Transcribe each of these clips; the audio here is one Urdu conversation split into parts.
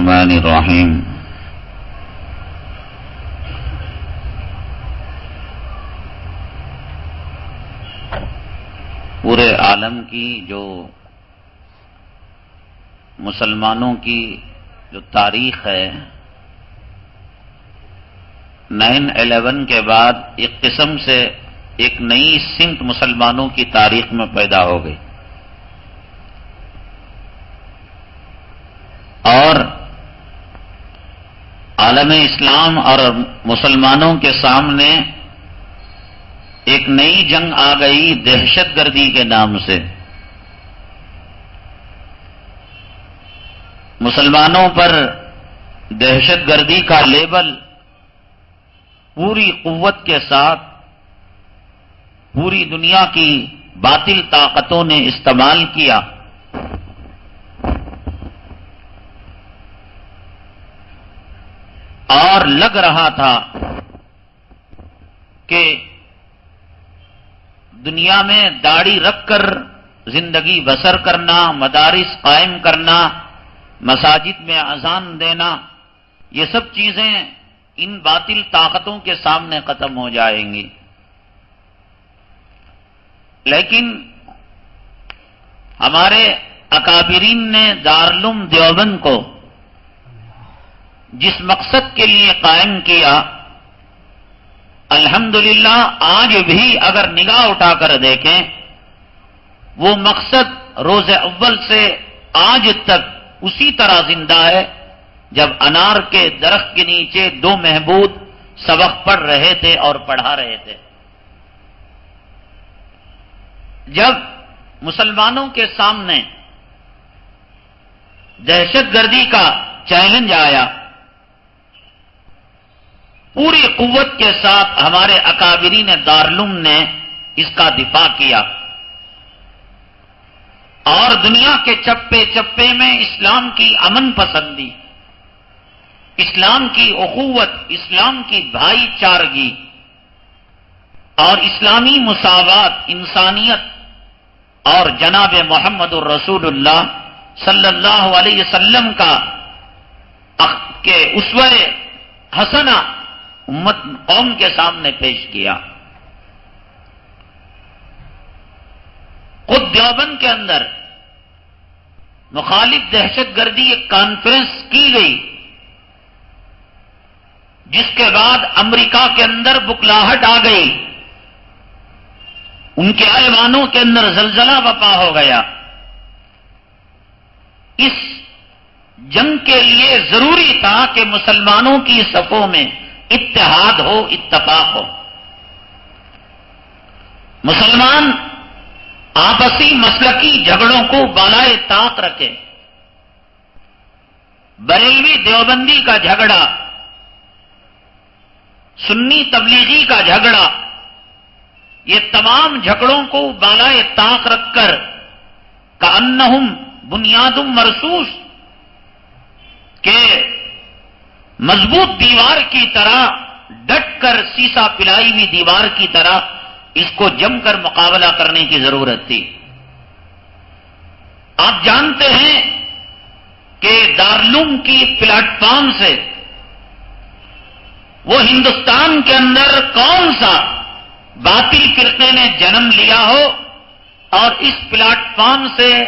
الرحمن الرحیم پورے عالم کی جو مسلمانوں کی جو تاریخ ہے، نائن الیون کے بعد ایک قسم سے ایک نئی سمت مسلمانوں کی تاریخ میں پیدا ہو گئی اور عالم اسلام اور مسلمانوں کے سامنے ایک نئی جنگ آ گئی دہشت گردی کے نام سے۔ مسلمانوں پر دہشت گردی کا لیبل پوری قوت کے ساتھ پوری دنیا کی باطل طاقتوں نے استعمال کیا۔ اور لگ رہا تھا کہ دنیا میں داڑھی رکھ کر زندگی بسر کرنا، مدارس قائم کرنا، مساجد میں اذان دینا، یہ سب چیزیں ان باطل طاقتوں کے سامنے ختم ہو جائیں گی۔ لیکن ہمارے اکابرین نے دارالعلوم دیوبند کو جس مقصد کے لیے قائم کیا، الحمدللہ آج بھی اگر نگاہ اٹھا کر دیکھیں، وہ مقصد روز اول سے آج تک اسی طرح زندہ ہے جب انار کے درخت کے نیچے دو محبود سبق پڑھ رہے تھے اور پڑھا رہے تھے۔ جب مسلمانوں کے سامنے دہشت گردی کا چیلنج آیا پوری قوت کے ساتھ ہمارے اکابرین دارلوم نے اس کا دفاع کیا۔ اور دنیا کے چپے چپے میں اسلام کی امن پسندی، اسلام کی اخوت، اسلام کی بھائی چارگی اور اسلامی مساوات، انسانیت اور جناب محمد الرسول اللہ صلی اللہ علیہ وسلم کا کہ اسوہ حسنا امت قوم کے سامنے پیش کیا۔ خود دیوبند کے اندر مخالف دہشت گردی ایک کانفرنس کی گئی، جس کے بعد امریکہ کے اندر بکلاہٹ آ گئی۔ ان کے ایوانوں کے اندر زلزلہ بپا ہو گیا۔ اس جنگ کے لیے ضروری تھا کہ مسلمانوں کی صفوں میں اتحاد ہو، اتفاق ہو۔ مسلمان آپسی مسلکی جھگڑوں کو بالائے طاق رکھے بریلوی دیوبندی کا جھگڑا، سنی تبلیغی کا جھگڑا، یہ تمام جھگڑوں کو بالائے طاق رکھ کر کا انہم بنیادم مرسوس کہ مضبوط دیوار کی طرح، ڈٹ کر سیسا پلائی ہوئی دیوار کی طرح اس کو جم کر مقابلہ کرنے کی ضرورت تھی۔ آپ جانتے ہیں کہ دارلوم کی پلیٹ فارم سے وہ ہندوستان کے اندر کون سا باطل فرقے نے جنم لیا ہو اور اس پلیٹ فارم سے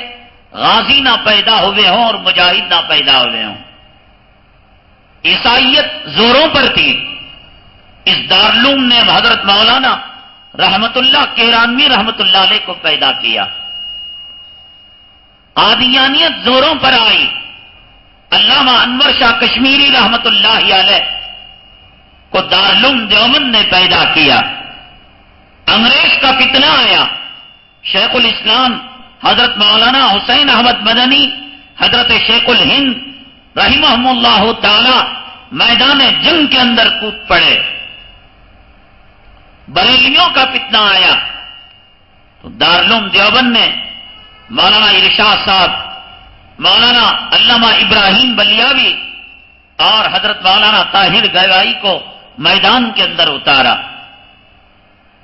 غازی نہ پیدا ہوئے ہوں اور مجاہد نہ پیدا ہوئے ہوں۔ عیسائیت زوروں پر تھی۔ اس دارلوم نے حضرت مولانا رحمت اللہ، کیرانوی رحمت اللہ علیہ کو پیدا کیا۔ آدیانیت زوروں پر آئی۔ علامہ انور شاہ کشمیری رحمت اللہ علیہ کو دارالعلوم دیومن نے پیدا کیا۔ انگریز کا کتنا آیا۔ شیخ الاسلام حضرت مولانا حسین احمد مدنی، حضرت شیخ الہند رحمہ اللہ تعالی میدان جنگ کے اندر کود پڑے۔ بریلیوں کا کتنا آیا۔ تو دارالعلوم دیوبند نے مولانا ارشاد صاحب، مولانا علامہ ابراہیم بلیاوی اور حضرت مولانا طاہر گوائی کو میدان کے اندر اتارا۔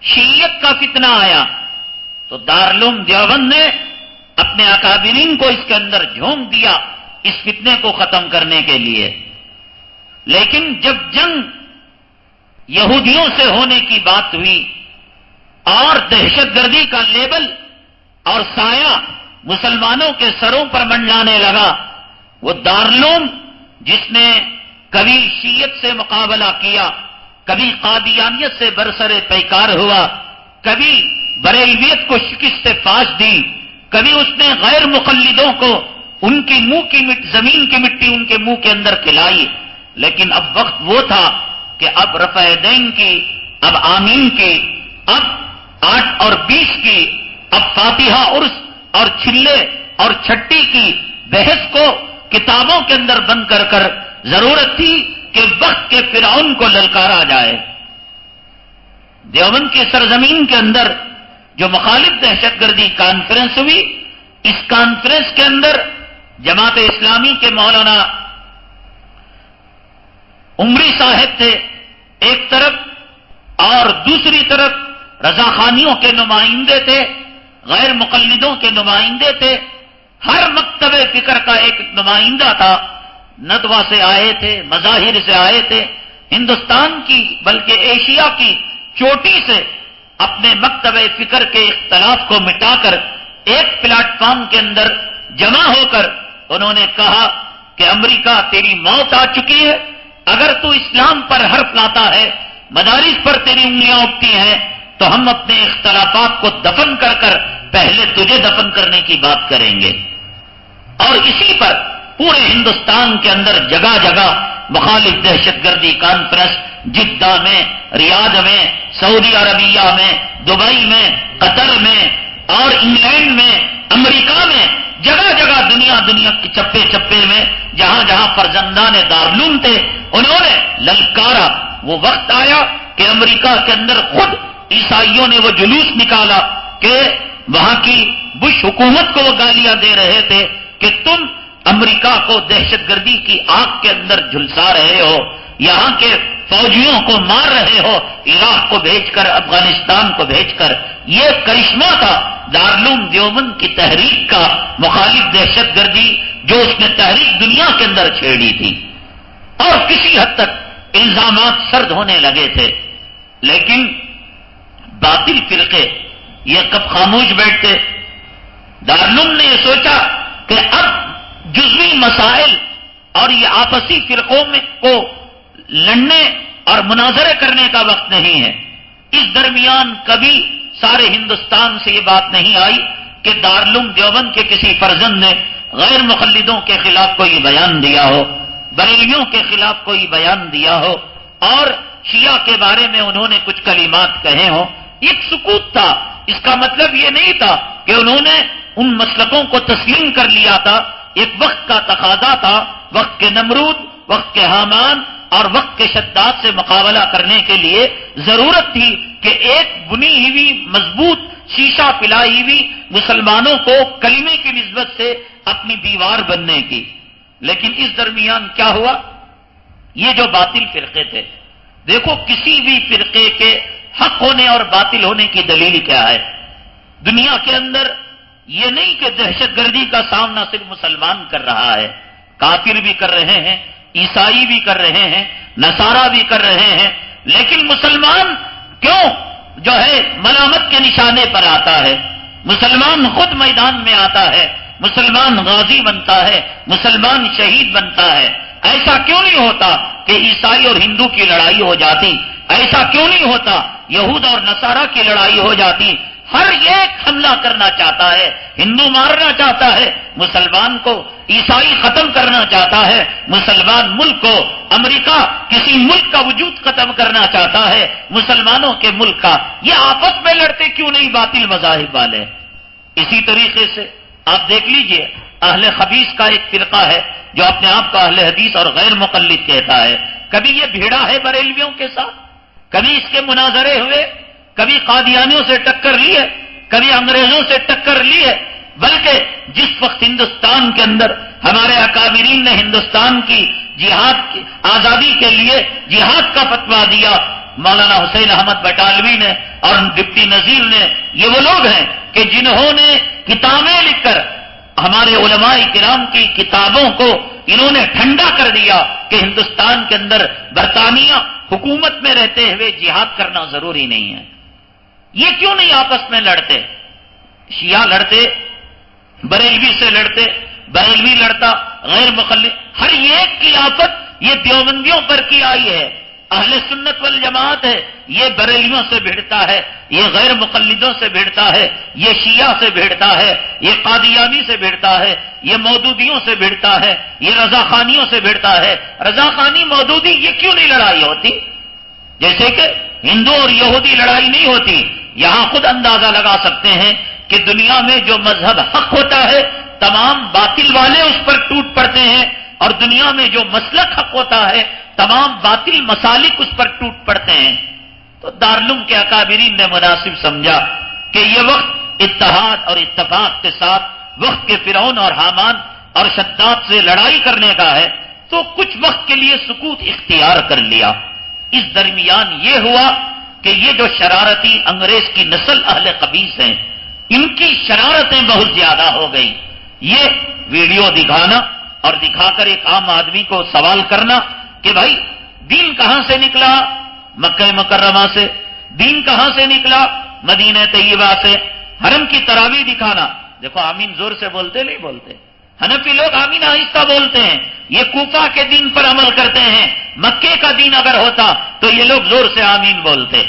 شیعت کا کتنا آیا۔ تو دارالعلوم دیوبند نے اپنے اکابرین کو اس کے اندر جھونک دیا۔ اس فتنے کو ختم کرنے کے لیے۔ لیکن جب جنگ یہودیوں سے ہونے کی بات ہوئی اور دہشت گردی کا لیبل اور سایہ مسلمانوں کے سروں پر منڈلانے لگا، وہ دارلوم جس نے کبھی شیت سے مقابلہ کیا، کبھی قادیانیت سے برسر پیکار ہوا، کبھی بریلویت کو شکست سے فاش دی، کبھی اس نے غیر مقلدوں کو ان کی منہ کی مٹ زمین کی مٹی ان کے منہ کے اندر کھلائی۔ لیکن اب وقت وہ تھا کہ اب رفع دین کی، اب آمین کی، اب آٹھ اور بیس کی، اب فاتحہ عرس اور چلے اور چھٹی کی بحث کو کتابوں کے اندر بند کر کر ضرورت تھی کہ وقت کے فرعون کو للکارا جائے۔ دیوبند کی سرزمین کے اندر جو مخالف دہشت گردی کانفرنس ہوئی، اس کانفرنس کے اندر جماعت اسلامی کے مولانا عمری صاحب تھے، ایک طرف اور دوسری طرف رضا خانیوں کے نمائندے تھے، غیر مقلدوں کے نمائندے تھے۔ ہر مکتب فکر کا ایک نمائندہ تھا۔ ندوا سے آئے تھے، مظاہر سے آئے تھے۔ ہندوستان کی، بلکہ ایشیا کی چوٹی سے اپنے مکتب فکر کے اختلاف کو مٹا کر ایک پلیٹ فارم کے اندر جمع ہو کر انہوں نے کہا کہ امریکہ تیری موت آ چکی ہے، اگر تو اسلام پر حرف لاتا ہے، مدارس پر تیری انگلیاں اٹھتی ہیں، تو ہم اپنے اختلافات کو دفن کر کر پہلے تجھے دفن کرنے کی بات کریں گے۔ اور اسی پر پورے ہندوستان کے اندر جگہ جگہ مخالف دہشت گردی کانفرنس، جدہ میں، ریاض میں، سعودی عربیہ میں، دبئی میں، قطر میں اور انگلینڈ میں، امریکہ میں، جگہ جگہ دنیا دنیا کے چپے چپے میں، جہاں جہاں فرزندان دارلوم تھے انہوں نے للکارا، وہ وقت آیا کہ امریکہ کے اندر خود عیسائیوں نے وہ جلوس نکالا کہ وہاں کی بش حکومت کو وہ گالیاں دے رہے تھے کہ تم امریکہ کو دہشت گردی کی آگ کے اندر جھلسا رہے ہو، یہاں کے فوجیوں کو مار رہے ہو، عراق کو بھیج کر، افغانستان کو بھیج کر۔ یہ کرشمہ تھا دارلوم دیوبند کی تحریک کا مخالف دہشت گردی جو اس نے تحریک دنیا کے اندر چھیڑی تھی۔ اور کسی حد تک الزامات سرد ہونے لگے تھے۔ لیکن باطل فرقے یہ کب خاموش بیٹھتے۔ دارلوم نے یہ سوچا کہ اب جزوی مسائل اور یہ آپسی فرقوں میں کو لڑنے اور مناظرے کرنے کا وقت نہیں ہے۔ اس درمیان کبھی سارے ہندوستان سے یہ بات نہیں آئی کہ دارلوم دیوبند کے کسی فرزند نے غیر مخلدوں کے خلاف کوئی بیان دیا ہو، بریلیوں کے خلاف کوئی بیان دیا ہو، اور شیعہ کے بارے میں انہوں نے کچھ کلمات کہے ہوں۔ ایک سکوت تھا۔ اس کا مطلب یہ نہیں تھا کہ انہوں نے ان مسلکوں کو تسلیم کر لیا تھا۔ ایک وقت کا تقاضا تھا، وقت کے نمرود، وقت کے حامان اور وقت کے شداد سے مقابلہ کرنے کے لیے ضرورت تھی کہ ایک بنی ہوئی، مضبوط، شیشہ پلائی ہوئی مسلمانوں کو کلمے کی نسبت سے اپنی دیوار بننے کی۔ لیکن اس درمیان کیا ہوا؟ یہ جو باطل فرقے تھے۔ دیکھو، کسی بھی فرقے کے حق ہونے اور باطل ہونے کی دلیل کیا ہے؟ دنیا کے اندر یہ نہیں کہ دہشت گردی کا سامنا صرف مسلمان کر رہا ہے، کافر بھی کر رہے ہیں عیسائی بھی کر رہے ہیں، نصارہ بھی کر رہے ہیں، لیکن مسلمان کیوں جو ہے ملامت کے نشانے پر آتا ہے؟ مسلمان خود میدان میں آتا ہے، مسلمان غازی بنتا ہے، مسلمان شہید بنتا ہے۔ ایسا کیوں نہیں ہوتا کہ عیسائی اور ہندو کی لڑائی ہو جاتی؟ ایسا کیوں نہیں ہوتا یہود اور نصارہ کی لڑائی ہو جاتی؟ ہر ایک حملہ کرنا چاہتا ہے، ہندو مارنا چاہتا ہے، مسلمان کو عیسائی ختم کرنا چاہتا ہے، مسلمان ملک کو امریکہ کسی ملک کا وجود ختم کرنا چاہتا ہے، مسلمانوں کے ملک کا۔ یہ آپس میں لڑتے کیوں نہیں، باطل مذاہب والے؟ اسی طریقے سے آپ دیکھ لیجیے، اہل خبیص کا ایک فرقہ ہے جو اپنے آپ کو اہل حدیث اور غیر مقلد کہتا ہے۔ کبھی یہ بھیڑا ہے بریلویوں کے ساتھ، کبھی اس کے مناظرے ہوئے، کبھی قادیانیوں سے ٹکر لی ہے، کبھی انگریزوں سے ٹکر لی ہے۔ بلکہ جس وقت ہندوستان کے اندر ہمارے اکابرین نے ہندوستان کی جہاد کی آزادی کے لیے جہاد کا فتوا دیا، مولانا حسین احمد بٹالوی نے اور ڈپٹی نذیر نے، یہ وہ لوگ ہیں کہ جنہوں نے کتابیں لکھ کر ہمارے علماء کرام کی کتابوں کو انہوں نے ٹھنڈا کر دیا کہ ہندوستان کے اندر برطانیہ حکومت میں رہتے ہوئے جہاد کرنا ضروری نہیں ہے۔ یہ کیوں نہیں آپس میں لڑتے؟ شیعہ لڑتے بریلوی سے لڑتے، بریلوی لڑتا، غیر مخلف ہر ایک کی آفت یہ دیوبندیوں پر کی آئی ہے۔ اہل سنت والجماعت ہے، یہ بریلیوں سے بھیڑتا ہے، یہ غیر مقلدوں سے بھیڑتا ہے، یہ شیعہ سے بھیڑتا ہے، یہ قادیانی سے بھیڑتا ہے، یہ مودودیوں سے بھیڑتا ہے، یہ رضا خانیوں سے بھیڑتا ہے۔ رضا خانی مودودی یہ کیوں نہیں لڑائی ہوتی؟ جیسے کہ ہندو اور یہودی لڑائی نہیں ہوتی، یہاں خود اندازہ لگا سکتے ہیں کہ دنیا میں جو مذہب حق ہوتا ہے، تمام باطل والے اس پر ٹوٹ پڑتے ہیں، اور دنیا میں جو مسلک حق ہوتا ہے، تمام باطل مسالک اس پر ٹوٹ پڑتے ہیں۔ تو دارلوم کے اکابرین نے مناسب سمجھا کہ یہ وقت اتحاد اور اتفاق کے ساتھ وقت کے فرعون اور حامان اور شداد سے لڑائی کرنے کا ہے، تو کچھ وقت کے لیے سکوت اختیار کر لیا۔ اس درمیان یہ ہوا کہ یہ جو شرارتی انگریز کی نسل اہل قبیس ہیں ان کی شرارتیں بہت زیادہ ہو گئی یہ ویڈیو دکھانا اور دکھا کر ایک عام آدمی کو سوال کرنا کہ بھائی، دین کہاں سے نکلا؟ مکہ مکرمہ سے۔ دین کہاں سے نکلا؟ مدینہ طیبہ سے۔ حرم کی تراوی دکھانا۔ دیکھو، آمین زور سے بولتے نہیں بولتے۔ حنفی لوگ آمین آہستہ بولتے ہیں۔ یہ کوفہ کے دین پر عمل کرتے ہیں۔ مکے کا دین اگر ہوتا تو یہ لوگ زور سے آمین بولتے۔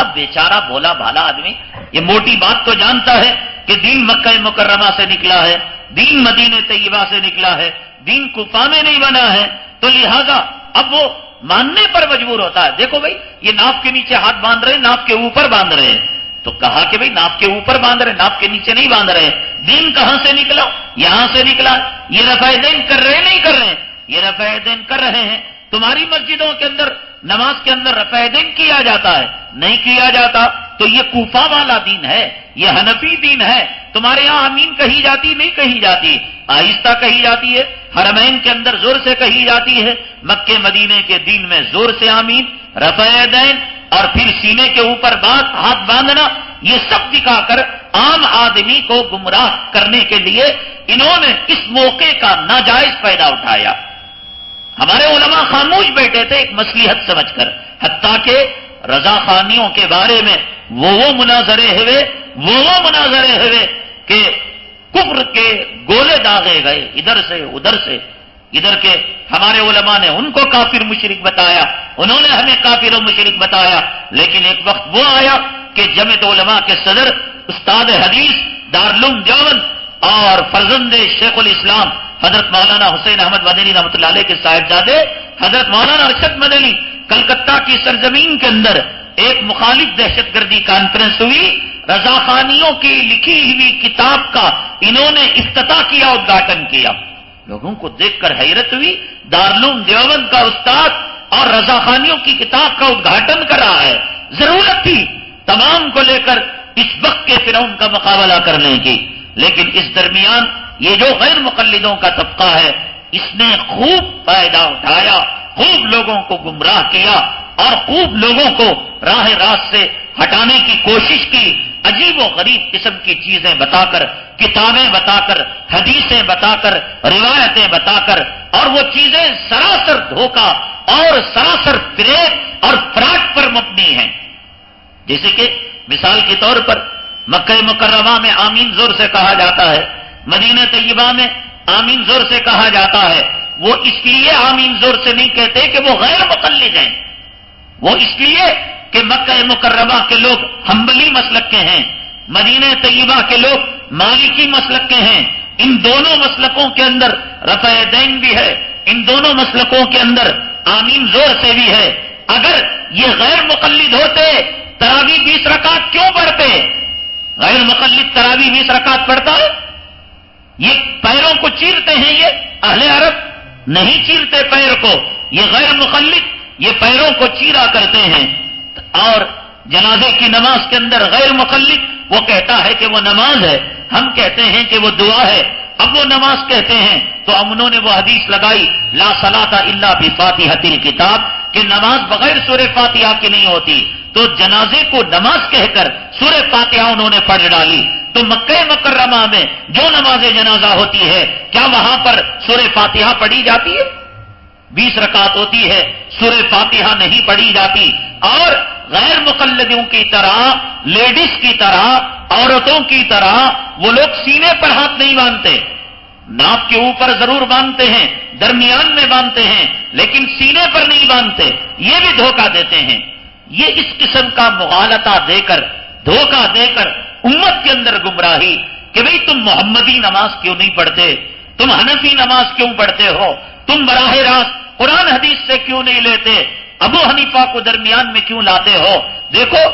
اب بیچارہ بولا بھالا آدمی، یہ موٹی بات تو جانتا ہے کہ دین مکہ مکرمہ سے نکلا ہے، دین مدینہ طیبہ سے نکلا ہے، دین کوفہ میں نہیں بنا ہے۔ تو لہذا اب وہ ماننے پر مجبور ہوتا ہے۔ دیکھو بھائی، یہ ناف کے نیچے ہاتھ باندھ رہے ہیں ناف کے اوپر باندھ رہے۔ ہیں تو کہا کہ بھائی، ناف کے اوپر باندھ رہے ہیں ناف کے نیچے نہیں باندھ رہے۔ ہیں دین کہاں سے نکلا؟ یہاں سے نکلا۔ یہ رفع دین کر رہے، نہیں کر رہے۔ ہیں یہ رفع دین کر رہے ہیں۔ تمہاری مسجدوں کے اندر نماز کے اندر رفع دین کیا جاتا ہے، نہیں کیا جاتا، تو یہ کوفہ والا دین ہے، یہ حنفی دین ہے، تمہارے یہاں امین کہی جاتی، نہیں کہی جاتی، آہستہ کہی جاتی ہے، حرمین کے اندر زور سے کہی جاتی ہے مکے مدینے کے دین میں زور سے آمین رفع دین، اور پھر سینے کے اوپر بات، ہاتھ باندھنا، یہ سب دکھا کر عام آدمی کو گمراہ کرنے کے لیے انہوں نے اس موقع کا ناجائز پیدا اٹھایا۔ ہمارے علماء خاموش بیٹھے تھے ایک مسلحت سمجھ کر، حتیٰ کہ رضا خانیوں کے بارے میں وہ وہ مناظرے ہوئے، وہ وہ مناظرے ہوئے کہ کفر کے گولے داغے گئے، ادھر سے ادھر سے، ادھر کے ہمارے علماء نے ان کو کافر مشرق بتایا، انہوں نے ہمیں کافر و مشرق بتایا، لیکن ایک وقت وہ آیا کہ جمع علماء کے صدر استاد حدیث دارالعلوم جون اور فرزند شیخ الاسلام حضرت مولانا حسین احمد مدنی رحمۃ اللہ علیہ کے صاحبزادے، حضرت مولانا ارشد مدنی، کلکتہ کی سرزمین کے اندر ایک مخالف دہشت گردی کانفرنس ہوئی۔ رضا خانیوں کی لکھی ہوئی کتاب کا انہوں نے افتتاح کیا ادھاٹن کیا۔ لوگوں کو دیکھ کر حیرت ہوئی۔ دارلوم دیوبند کا استاد اور رضا خانیوں کی کتاب کا ادھاٹن کر رہا ہے۔ ضرورت تھی تمام کو لے کر اس وقت کے فرعون کا مقابلہ کرنے کی۔ لیکن اس درمیان یہ جو غیر مقلدوں کا طبقہ ہے، اس نے خوب فائدہ اٹھایا، خوب لوگوں کو گمراہ کیا اور خوب لوگوں کو راہ راست سے ہٹانے کی کوشش کی۔ عجیب و غریب قسم کی چیزیں بتا کر کتابیں بتا کر حدیثیں بتا کر روایتیں بتا کر اور وہ چیزیں سراسر دھوکا اور سراسر فریب اور فراٹ پر مبنی ہیں۔ جیسے کہ مثال کے طور پر مکہ مکرمہ میں آمین زور سے کہا جاتا ہے مدینہ طیبہ میں آمین زور سے کہا جاتا ہے۔ وہ اس لیے آمین زور سے نہیں کہتے کہ وہ غیر مقلد ہیں۔ وہ اس لیے کہ مکہ مکرمہ کے لوگ ہمبلی مسلک کے ہیں۔ مدینہ طیبہ کے لوگ مالکی مسلک کے ہیں۔ ان دونوں مسلکوں کے اندر رفع دین بھی ہے۔ ان دونوں مسلکوں کے اندر آمین زور سے بھی ہے۔ اگر یہ غیر مقلد ہوتے، تراوی بیس رکعت کیوں پڑھتے؟ غیر مقلد تراوی بیس رکعت پڑھتا؟ ہے یہ پیروں کو چیرتے ہیں یہ اہل عرب نہیں چیرتے پیر کو، یہ غیر مخلد یہ پیروں کو چیرا کرتے ہیں۔ اور جنازے کی نماز کے اندر غیر مخلد وہ کہتا ہے کہ وہ نماز ہے، ہم کہتے ہیں کہ وہ دعا ہے۔ اب وہ نماز کہتے ہیں، تو انہوں نے وہ حدیث لگائی، لا صلاح اللہ بھی فاتحہ کتاب کہ نماز بغیر سورہ فاتحہ کی نہیں ہوتی۔ تو جنازے کو نماز کہہ کر سورہ فاتحہ انہوں نے پڑھ ڈالی۔ تو مکہ مکرمہ میں جو نماز جنازہ ہوتی ہے، کیا وہاں پر سورہ فاتحہ پڑھی جاتی ہے؟ بیس رکعت ہوتی ہے، سورہ فاتحہ نہیں پڑھی جاتی۔ اور غیر مقلدوں کی طرح، لیڈیز کی طرح، عورتوں کی طرح وہ لوگ سینے پر ہاتھ نہیں باندھتے۔ ناپ کے اوپر ضرور باندھتے ہیں، درمیان میں باندھتے ہیں، لیکن سینے پر نہیں باندھتے۔ یہ بھی دھوکہ دیتے ہیں۔ یہ اس قسم کا مغالطہ دے کر، دھوکہ دے کر امت کے اندر گمراہی کہ بھئی تم محمدی نماز کیوں نہیں پڑھتے؟ تم حنفی نماز کیوں پڑھتے ہو؟ تم براہ راست قرآن حدیث سے کیوں نہیں لیتے؟ ابو حنیفہ کو درمیان میں کیوں لاتے ہو؟ دیکھو،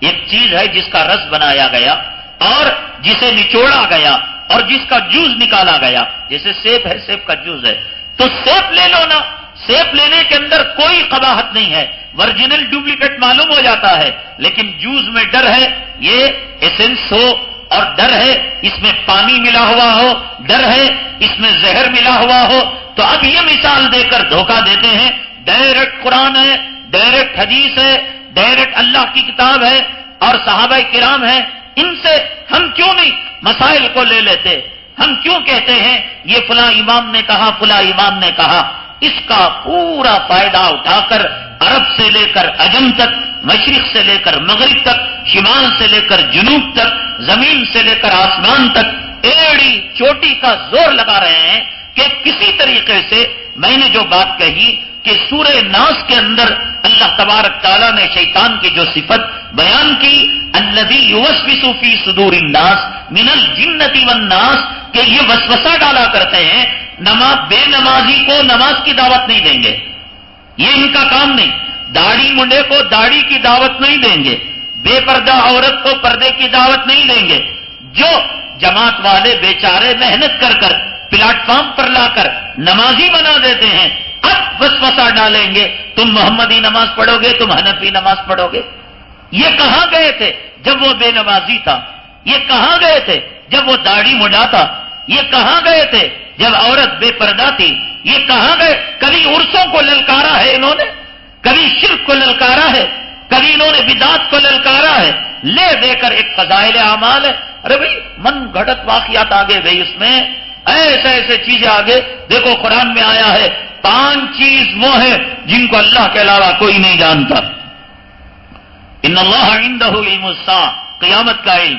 ایک چیز ہے جس کا رس بنایا گیا اور جسے نچوڑا گیا اور جس کا جوز نکالا گیا۔ جیسے سیب ہے، سیب کا جوز ہے۔ تو سیب لے لو نا۔ سیب لینے کے اندر کوئی قباحت نہیں ہے۔ ورجنل ڈپلیکیٹ معلوم ہو جاتا ہے، لیکن جوز میں ڈر ہے، یہ ایسنس ہو اور ڈر ہے، اس میں پانی ملا ہوا ہو، ڈر ہے، اس میں زہر ملا ہوا ہو۔ تو اب یہ مثال دے کر دھوکہ دیتے ہیں۔ ڈائریکٹ قرآن ہے، ڈائریکٹ حدیث ہے، ڈائریکٹ اللہ کی کتاب ہے اور صحابہ کرام ہے ان سے ہم کیوں نہیں مسائل کو لے لیتے؟ ہم کیوں کہتے ہیں، یہ فلاں امام نے کہا، فلاں امام نے کہا۔ اس کا پورا فائدہ اٹھا کر عرب سے لے کر اجم تک، مشرق سے لے کر مغرب تک، شمال سے لے کر جنوب تک، زمین سے لے کر آسمان تک ایڑی چوٹی کا زور لگا رہے ہیں کہ کسی طریقے سے میں نے جو بات کہی کہ سورہ ناس کے اندر اللہ تبارک تعالیٰ نے شیطان کی جو صفت بیان کی الدی فی صدور الناس من الجنتی والناس، کہ یہ وسوسہ ڈالا کرتے ہیں، نماز، بے نمازی کو نماز کی دعوت نہیں دیں گے۔ یہ ان کا کام نہیں۔ داڑھی منڈے کو داڑھی کی دعوت نہیں دیں گے۔ بے پردہ عورت کو پردے کی دعوت نہیں دیں گے۔ جو جماعت والے بیچارے محنت کر کر پلیٹ فارم پر لا کر نمازی بنا دیتے ہیں اب وسوسہ ڈالیں گے۔ تم محمدی نماز پڑھو گے، تم حنفی نماز پڑھو گے۔ یہ کہاں گئے تھے جب وہ بے نمازی تھا؟ یہ کہاں گئے تھے جب وہ داڑھی مڈا تھا؟ یہ کہاں گئے تھے جب عورت بے پردہ تھی؟ یہ کہاں گئے؟ کبھی عرصوں کو للکارا ہے انہوں نے؟ کبھی شرک کو للکارا ہے؟ کبھی انہوں نے بدات کو للکارا ہے؟ لے دے کر ایک فضائل اعمال ہے۔ ارے بھائی من گھٹت واقعات آگے گئی اس میں۔ ایسے ایسے چیزیں آگے دیکھو قرآن میں آیا ہے، پانچ چیز وہ ہے جن کو اللہ کے علاوہ کوئی نہیں جانتا۔ ان اللہ عنده علم الساعة، قیامت کا علم۔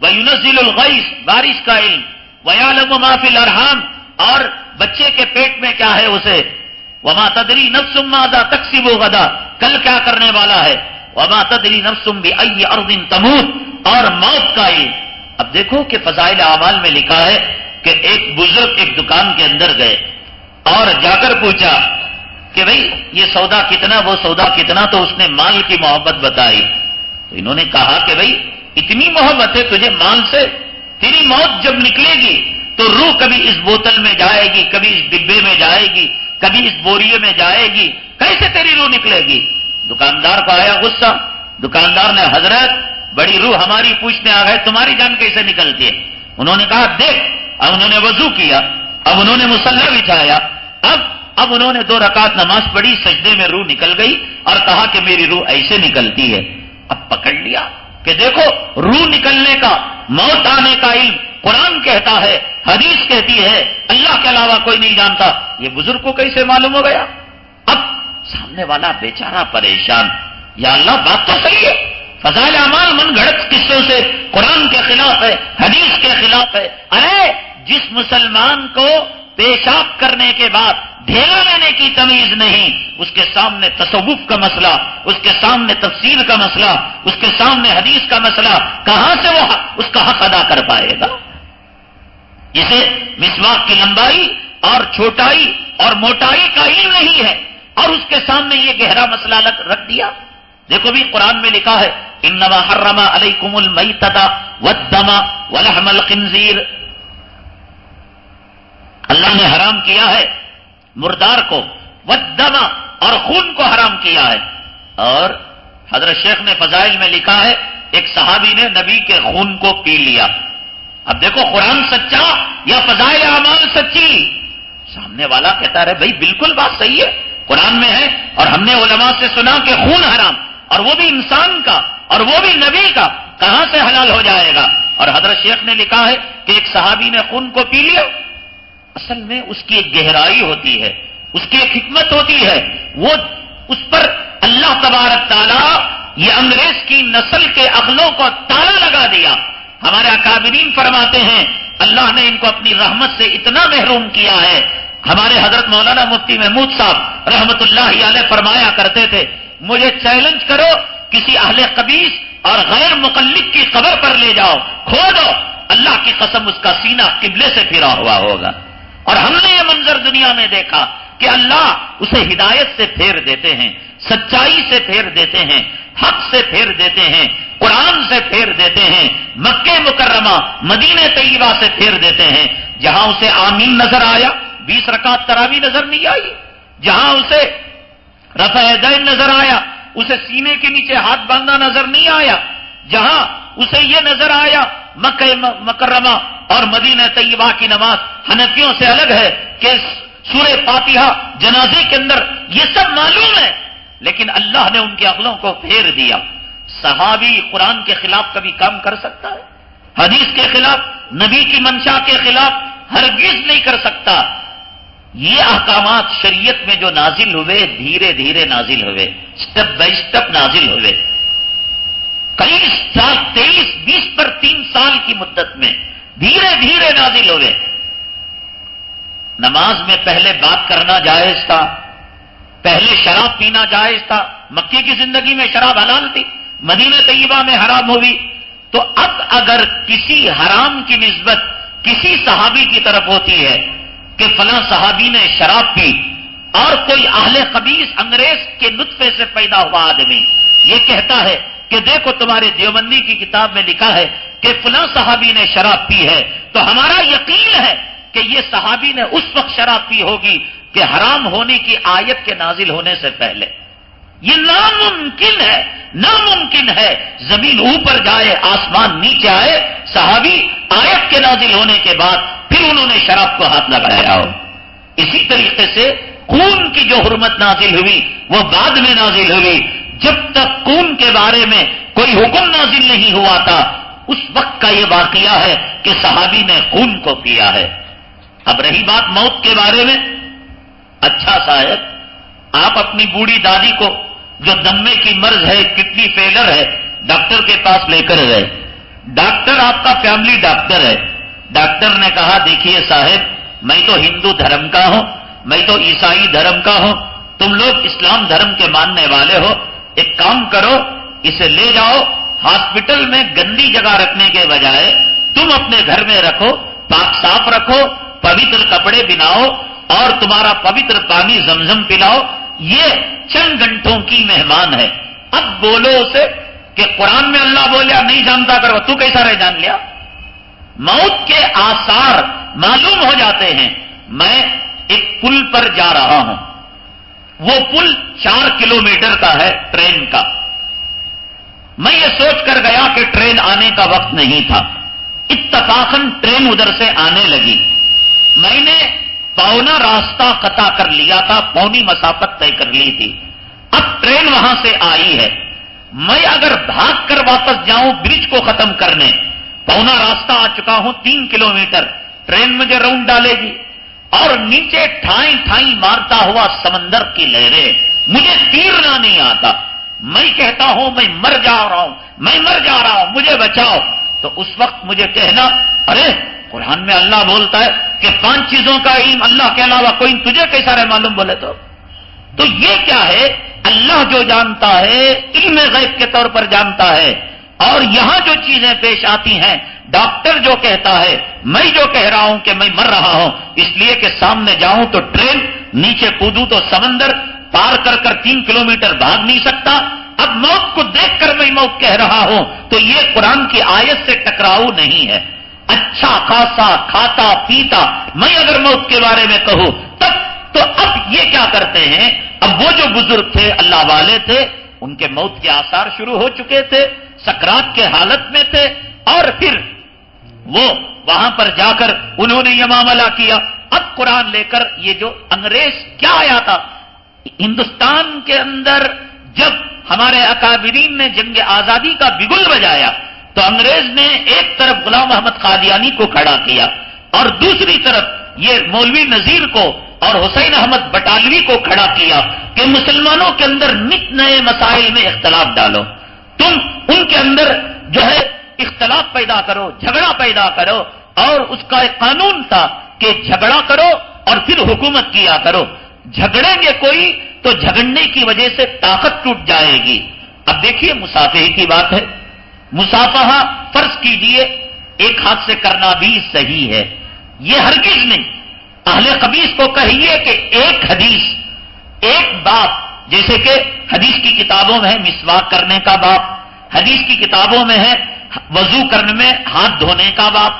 وينزل الغیث بارش کا علم۔ ويعلم ما في الارحام اور بچے کے پیٹ میں کیا ہے اسے؟ وما تدری نفس ماذا تکسب غدا۔ کل کیا کرنے والا ہے؟ وما تدری نفس بأي ارض تموت۔ اور موت کا علم۔ اب دیکھو کہ فضائل اعمال میں لکھا ہے کہ ایک بزرگ ایک دکان کے اندر گئے اور جا کر پوچھا کہ بھائی یہ سودا کتنا، وہ سودا کتنا؟ تو اس نے مال کی محبت بتائی۔ تو انہوں نے کہا کہ بھائی اتنی محبت ہے تجھے مال سے، تیری موت جب نکلے گی تو روح کبھی اس بوتل میں جائے گی، کبھی اس ڈبے میں جائے گی، کبھی اس بوریے میں جائے گی، کیسے تیری روح نکلے گی؟ دکاندار کو آیا غصہ۔ دکاندار نے حضرت، بڑی روح ہماری پوچھنے آ گئے، تمہاری جان کیسے نکلتی ہے؟ انہوں نے کہا، دیکھ اب انہوں نے وضو کیا، اب انہوں نے مسلح بچھایا اب اب انہوں نے دو رکعت نماز پڑھی، سجدے میں روح نکل گئی اور کہا کہ میری روح ایسے نکلتی ہے۔ اب پکڑ لیا کہ دیکھو، روح نکلنے کا، موت آنے کا علم قرآن کہتا ہے، حدیث کہتی ہے، اللہ کے علاوہ کوئی نہیں جانتا۔ یہ بزرگ کو کیسے معلوم ہو گیا؟ اب سامنے والا بیچارہ پریشان، یا اللہ، بات تو صحیح ہے۔ فضائل اعمال من گھڑت قصوں سے، قرآن کے خلاف ہے، حدیث کے خلاف ہے۔ ارے جس مسلمان کو پیشاب کرنے کے بعد ڈھیلا لینے کی تمیز نہیں، اس کے سامنے تصوف کا مسئلہ، اس کے سامنے تفسیر کا مسئلہ، اس کے سامنے حدیث کا مسئلہ، کہاں سے وہ اس کا حق ادا کر پائے گا؟ جسے مسواک کی لمبائی اور چھوٹائی اور موٹائی کا علم نہیں ہے، اور اس کے سامنے یہ گہرا مسئلہ رکھ دیا؟ دیکھو بھی قرآن میں لکھا ہے، انما حرما علیکم المیتتا والدما ولحم الخنزیر۔ اللہ نے حرام کیا ہے، مردار کو ودما اور خون کو حرام کیا ہے۔ اور حضرت شیخ نے فضائل میں لکھا ہے، ایک صحابی نے نبی کے خون کو پی لیا۔ اب دیکھو، قرآن سچا یا فضائل اعمال سچی؟ سامنے والا کہتا رہے بھائی بالکل بات صحیح ہے، قرآن میں ہے اور ہم نے علماء سے سنا کہ خون حرام، اور وہ بھی انسان کا، اور وہ بھی نبی کا، کہاں سے حلال ہو جائے گا؟ اور حضرت شیخ نے لکھا ہے کہ ایک صحابی نے خون کو پی لیا۔ اصل میں اس کی ایک گہرائی ہوتی ہے، اس کی ایک حکمت ہوتی ہے۔ وہ اس پر اللہ تبارک تعالیٰ یہ انگریز کی نسل کے اخلوں کو تالا لگا دیا۔ ہمارے اکابرین فرماتے ہیں، اللہ نے ان کو اپنی رحمت سے اتنا محروم کیا ہے۔ ہمارے حضرت مولانا مفتی محمود صاحب رحمت اللہ علیہ فرمایا کرتے تھے، مجھے چیلنج کرو، کسی اہل قبیس اور غیر مقلد کی خبر پر لے جاؤ، کھو دو۔ اللہ کی قسم اس کا سینہ قبلے سے پھرا ہوا ہوگا۔ اور ہم نے یہ منظر دنیا میں دیکھا کہ اللہ اسے ہدایت سے پھیر دیتے ہیں، سچائی سے پھیر دیتے ہیں، حق سے پھیر دیتے ہیں، قرآن سے پھیر دیتے ہیں، مکہ مکرمہ، مدینہ طیبہ سے پھیر دیتے ہیں۔ جہاں اسے آمین نظر آیا، بیس رکعت تراوی نظر نہیں آئی۔ جہاں اسے رفع دین نظر آیا، اسے سینے کے نیچے ہاتھ باندھنا نظر نہیں آیا۔ جہاں اسے یہ نظر آیا، مکہ مکرمہ اور مدینہ طیبہ کی نماز حنفیوں سے الگ ہے کہ سورہ فاتحہ جنازے کے اندر یہ سب معلوم ہے، لیکن اللہ نے ان کے عقلوں کو پھیر دیا۔ صحابی قرآن کے خلاف کبھی کام کر سکتا ہے؟ حدیث کے خلاف، نبی کی منشا کے خلاف ہرگز نہیں کر سکتا۔ یہ احکامات شریعت میں جو نازل ہوئے، دھیرے دھیرے نازل ہوئے اسٹپ بائی اسٹپ نازل ہوئے۔ کئی سال، تیئیس، بیس پر تین سال کی مدت میں دھیرے دھیرے نازل ہوئے نماز میں پہلے بات کرنا جائز تھا، پہلے شراب پینا جائز تھا۔ مکے کی زندگی میں شراب حلال تھی، مدینہ طیبہ میں حرام ہوئی۔ تو اب اگر کسی حرام کی نسبت کسی صحابی کی طرف ہوتی ہے کہ فلاں صحابی نے شراب پی اور کوئی اہل قبیس انگریز کے نطفے سے پیدا ہوا آدمی، یہ کہتا ہے کہ دیکھو تمہارے دیوبندی کی کتاب میں لکھا ہے کہ فلاں صحابی نے شراب پی ہے تو ہمارا یقین ہے کہ یہ صحابی نے اس وقت شراب پی ہوگی کہ حرام ہونے کی آیت کے نازل ہونے سے پہلے۔ یہ ناممکن ہے ناممکن ہے۔ زمین اوپر جائے، آسمان نیچے آئے، صحابی آیت کے نازل ہونے کے بعد پھر انہوں نے شراب کو ہاتھ لگایا۔ ہو اسی طریقے سے خون کی جو حرمت نازل ہوئی، وہ بعد میں نازل ہوئی۔ جب تک خون کے بارے میں کوئی حکم نازل نہیں ہوا تھا اس وقت کا یہ واقعہ ہے کہ صحابی نے خون کو پیا ہے۔ اب رہی بات موت کے بارے میں۔ اچھا صاحب آپ اپنی بوڑھی دادی کو جو دمے کی مرض ہے، کتنی فیلر ہے، ڈاکٹر کے پاس لے کر گئے۔ ڈاکٹر آپ کا فیملی ڈاکٹر ہے۔ ڈاکٹر نے کہا، دیکھیے صاحب میں تو ہندو دھرم کا ہوں، میں تو عیسائی دھرم کا ہوں۔ تم لوگ اسلام دھرم کے ماننے والے ہو۔ ایک کام کرو، اسے لے جاؤ ہاسپٹل میں گندی جگہ رکھنے کے بجائے تم اپنے گھر میں رکھو، پاک صاف رکھو، پوتر کپڑے بناؤ اور تمہارا پوتر پانی زمزم پلاؤ۔ یہ چند گھنٹوں کی مہمان ہے۔ اب بولو اسے کہ قرآن میں اللہ بولیا، نہیں جانتا کرو تو کیسا رہ جان لیا؟ موت کے آثار معلوم ہو جاتے ہیں۔ میں ایک پل پر جا رہا ہوں۔ وہ پل چار کلومیٹر کا ہے ٹرین کا۔ میں یہ سوچ کر گیا کہ ٹرین آنے کا وقت نہیں تھا۔ اتفاقن ٹرین ادھر سے آنے لگی۔ میں نے پونا راستہ قطع کر لیا تھا پونی مسافت طے کر لی تھی۔ اب ٹرین وہاں سے آئی ہے۔ میں اگر بھاگ کر واپس جاؤں برج کو ختم کرنے پونا راستہ آ چکا ہوں تین کلومیٹر۔ ٹرین مجھے راؤنڈ ڈالے گی۔ اور نیچے ٹھائی ٹھائی مارتا ہوا سمندر کی لہریں۔ مجھے تیرنا نہیں آتا میں کہتا ہوں، میں مر جا رہا ہوں، میں مر جا رہا ہوں، مجھے بچاؤ۔ تو اس وقت مجھے کہنا، ارے، قرآن میں اللہ بولتا ہے کہ پانچ چیزوں کا علم اللہ کے علاوہ کوئی تجھے کیسا رہے معلوم بولے تو؟ تو یہ کیا ہے؟ اللہ جو جانتا ہے، علم غیب کے طور پر جانتا ہے۔ اور یہاں جو چیزیں پیش آتی ہیں، ڈاکٹر جو کہتا ہے، میں جو کہہ رہا ہوں کہ میں مر رہا ہوں، اس لیے کہ سامنے جاؤں تو ٹرین، نیچے کودوں تو سمندر پار کر کر تین کلومیٹر بھاگ نہیں سکتا اب موت کو دیکھ کر میں موت کہہ رہا ہوں تو یہ قرآن کی آیت سے ٹکراؤ نہیں ہے اچھا خاصا کھاتا پیتا میں اگر موت کے بارے میں کہوں تب تو اب یہ کیا کرتے ہیں اب وہ جو بزرگ تھے اللہ والے تھے ان کے موت کے آثار شروع ہو چکے تھے سکرات کے حالت میں تھے اور پھر وہ وہاں پر جا کر انہوں نے یہ معاملہ کیا اب قرآن لے کر یہ جو انگریز کیا آیا تھا ہندوستان کے اندر جب ہمارے اکابرین نے جنگ آزادی کا بگل بجایا تو انگریز نے ایک طرف غلام محمد قادیانی کو کھڑا کیا اور دوسری طرف یہ مولوی نذیر کو اور حسین احمد بٹالوی کو کھڑا کیا کہ مسلمانوں کے اندر نت نئے مسائل میں اختلاف ڈالو۔ تم ان کے اندر جو ہے اختلاف پیدا کرو، جھگڑا پیدا کرو اور اس کا ایک قانون تھا کہ جھگڑا کرو اور پھر حکومت کیا کرو۔ جھگڑیں گے کوئی تو جھگڑنے کی وجہ سے طاقت ٹوٹ جائے گی۔ اب دیکھیے مسافے کی بات ہے۔ مسافہ فرض کیجیے ایک ہاتھ سے کرنا بھی صحیح ہے۔ یہ ہرگز نہیں۔ اہل قبیص کو کہیے کہ ایک حدیث، ایک بات جیسے کہ حدیث کی کتابوں میں ہے مسواک کرنے کا باپ، حدیث کی کتابوں میں ہے وضو کرنے میں ہاتھ دھونے کا باپ،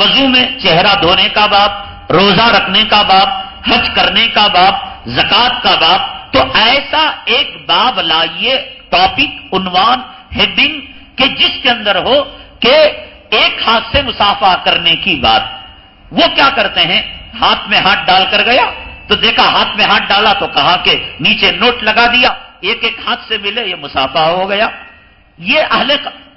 وضو میں چہرہ دھونے کا باپ، روزہ رکھنے کا باپ حج کرنے کا باپ زکات کا باپ، تو ایسا ایک باب لائیے ٹاپک عنوان ہیڈنگ کہ جس کے اندر ہو کہ ایک ہاتھ سے مسافہ کرنے کی بات۔ وہ کیا کرتے ہیں؟ ہاتھ میں ہاتھ ڈال کر گیا، تو دیکھا ہاتھ میں ہاتھ ڈالا تو کہا کہ نیچے نوٹ لگا دیا، ایک ایک ہاتھ سے ملے، یہ مسافہ ہو گیا۔ یہ اہل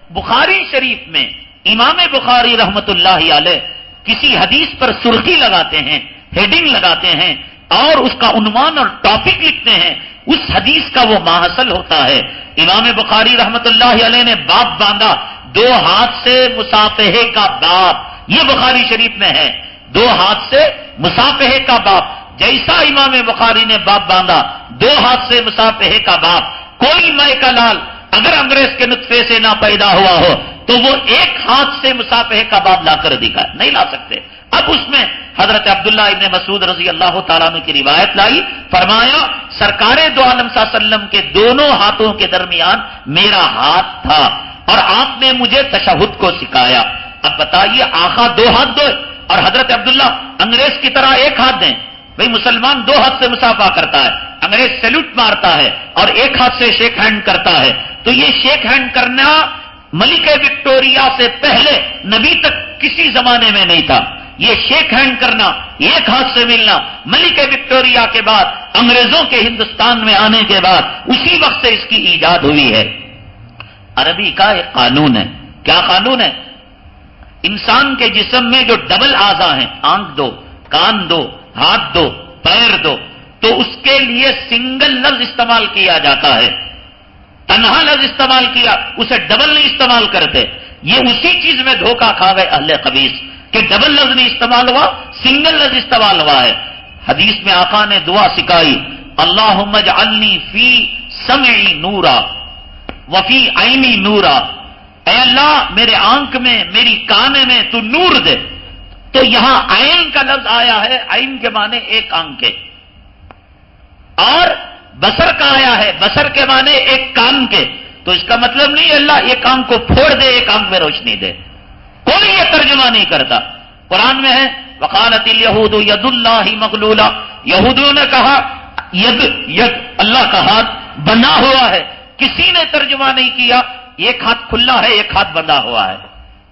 بخاری شریف میں امام بخاری رحمت اللہ علیہ کسی حدیث پر سرخی لگاتے ہیں۔ ہیڈنگ لگاتے ہیں اور اس کا عنوان اور ٹاپک لکھتے ہیں، اس حدیث کا وہ ماحصل ہوتا ہے۔ امام بخاری رحمت اللہ علیہ نے باپ باندھا، دو ہاتھ سے مسافہے کا باپ۔ یہ بخاری شریف میں ہے۔ دو ہاتھ سے مسافہے کا باپ۔ جیسا امام بخاری نے باپ باندھا، دو ہاتھ سے مسافہے کا باپ۔ کوئی مائ کا لال اگر انگریز کے نطفے سے نہ پیدا ہوا ہو، تو وہ ایک ہاتھ سے مسافہ کا باب لا کر دکھا نہیں لا سکتے۔ اب اس میں حضرت عبداللہ ابن مسعود رضی اللہ تعالیٰ کی روایت لائی، فرمایا، سرکار دو عالم صلی اللہ علیہ وسلم کے دونوں ہاتھوں کے درمیان میرا ہاتھ تھا اور آپ نے مجھے تشہد کو سکھایا۔ اب بتائیے، آخا دو ہاتھ دو اور حضرت عبداللہ انگریز کی طرح ایک ہاتھ دیں۔ بھائی مسلمان دو ہاتھ سے مسافہ کرتا ہے، انگریز سیلوٹ مارتا ہے اور ایک ہاتھ سے شیک ہینڈ کرتا ہے۔ تو یہ شیک ہینڈ کرنا ملک وکٹوریا سے پہلے نبی تک کسی زمانے میں نہیں تھا۔ یہ شیک ہینڈ کرنا، ایک ہاتھ سے ملنا ملک وکٹوریا کے بعد، انگریزوں کے ہندوستان میں آنے کے بعد، اسی وقت سے اس کی ایجاد ہوئی ہے۔ عربی کا ایک قانون ہے۔ کیا قانون ہے؟ انسان کے جسم میں جو ڈبل آزا ہیں، آنکھ دو، کان دو، ہاتھ دو، پیر دو، تو اس کے لیے سنگل لفظ استعمال کیا جاتا ہے۔ تنہا لفظ استعمال کیا، اسے ڈبل نہیں استعمال کرتے۔ یہ اسی چیز میں دھوکہ کھا گئے اہل قبیس کہ ڈبل لفظ نہیں استعمال ہوا سنگل لفظ استعمال ہوا ہے۔ حدیث میں آقا نے دعا سکھائی اللہ اجعلنی فی سمعی نورا وفی آئینی نورا۔ اے اللہ، میرے آنکھ میں، میری کانے میں تو نور دے۔ تو یہاں آئین کا لفظ آیا ہے آئین کے معنی ایک آنکھ کے۔ اور بسر کا آیا ہے، بسر کے معنی ایک کام کے۔ تو اس کا مطلب نہیں اللہ ایک کام کو پھوڑ دے ایک کام میں روشنی دے۔ کوئی یہ ترجمہ نہیں کرتا۔ قرآن میں ہے، وقالت یہود ید اللہ مغلولا یہودوں نے کہا، ید ید، اللہ کا ہاتھ بنا ہوا ہے۔ کسی نے ترجمہ نہیں کیا، ایک ہاتھ کھلا ہے، ایک ہاتھ بندھا ہوا ہے۔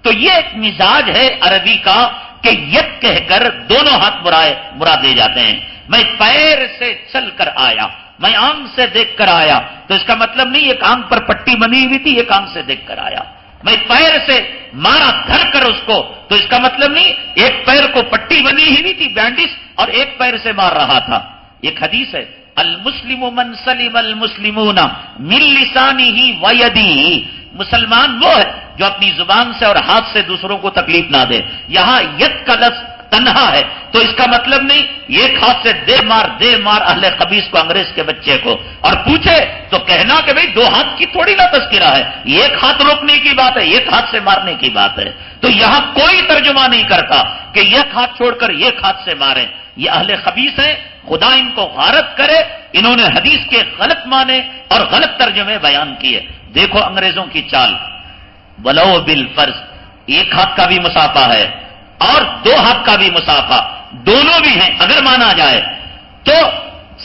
تو یہ ایک مزاج ہے عربی کا کہ ید کہہ کر دونوں ہاتھ برائے، برا دے جاتے ہیں۔ میں پیر سے چل کر آیا۔ میں آنکھ سے دیکھ کر آیا تو اس کا مطلب نہیں ایک آنکھ پر پٹی بنی ہوئی تھی، ایک آنکھ سے دیکھ کر آیا۔ میں پیر سے مارا، دھر کر اس کو۔ تو اس کا مطلب نہیں، ایک پیر کو پٹی بنی ہوئی تھی، بینڈس اور ایک پیر سے مار رہا تھا۔ ایک حدیث ہے، المسلم من سلم المسلمون من لسانی ہی ویدی مسلمان وہ ہے جو اپنی زبان سے اور ہاتھ سے دوسروں کو تکلیف نہ دے۔ یہاں ید کا لفظ تنہا ہے۔ تو اس کا مطلب نہیں ایک ہاتھ سے دے مار دے مار اہل قبیص کو، انگریز کے بچے کو۔ اور پوچھے تو کہنا کہ بھئی دو ہاتھ کی تھوڑی نہ تذکرہ ہے۔ ایک ہاتھ روکنے کی بات ہے، ایک ہاتھ سے مارنے کی بات ہے۔ تو یہاں کوئی ترجمہ نہیں کرتا کہ ایک ہاتھ چھوڑ کر ایک ہاتھ سے مارے یہ اہل قبیص ہے خدا ان کو غارت کرے۔ انہوں نے حدیث کے غلط مانے اور غلط ترجمے بیان کیے۔ دیکھو انگریزوں کی چال۔ بلو بل فرض ایک ہاتھ کا بھی مسافہ ہے۔ اور دو ہاتھ کا بھی مسافہ، دونوں بھی ہیں، اگر مانا جائے تو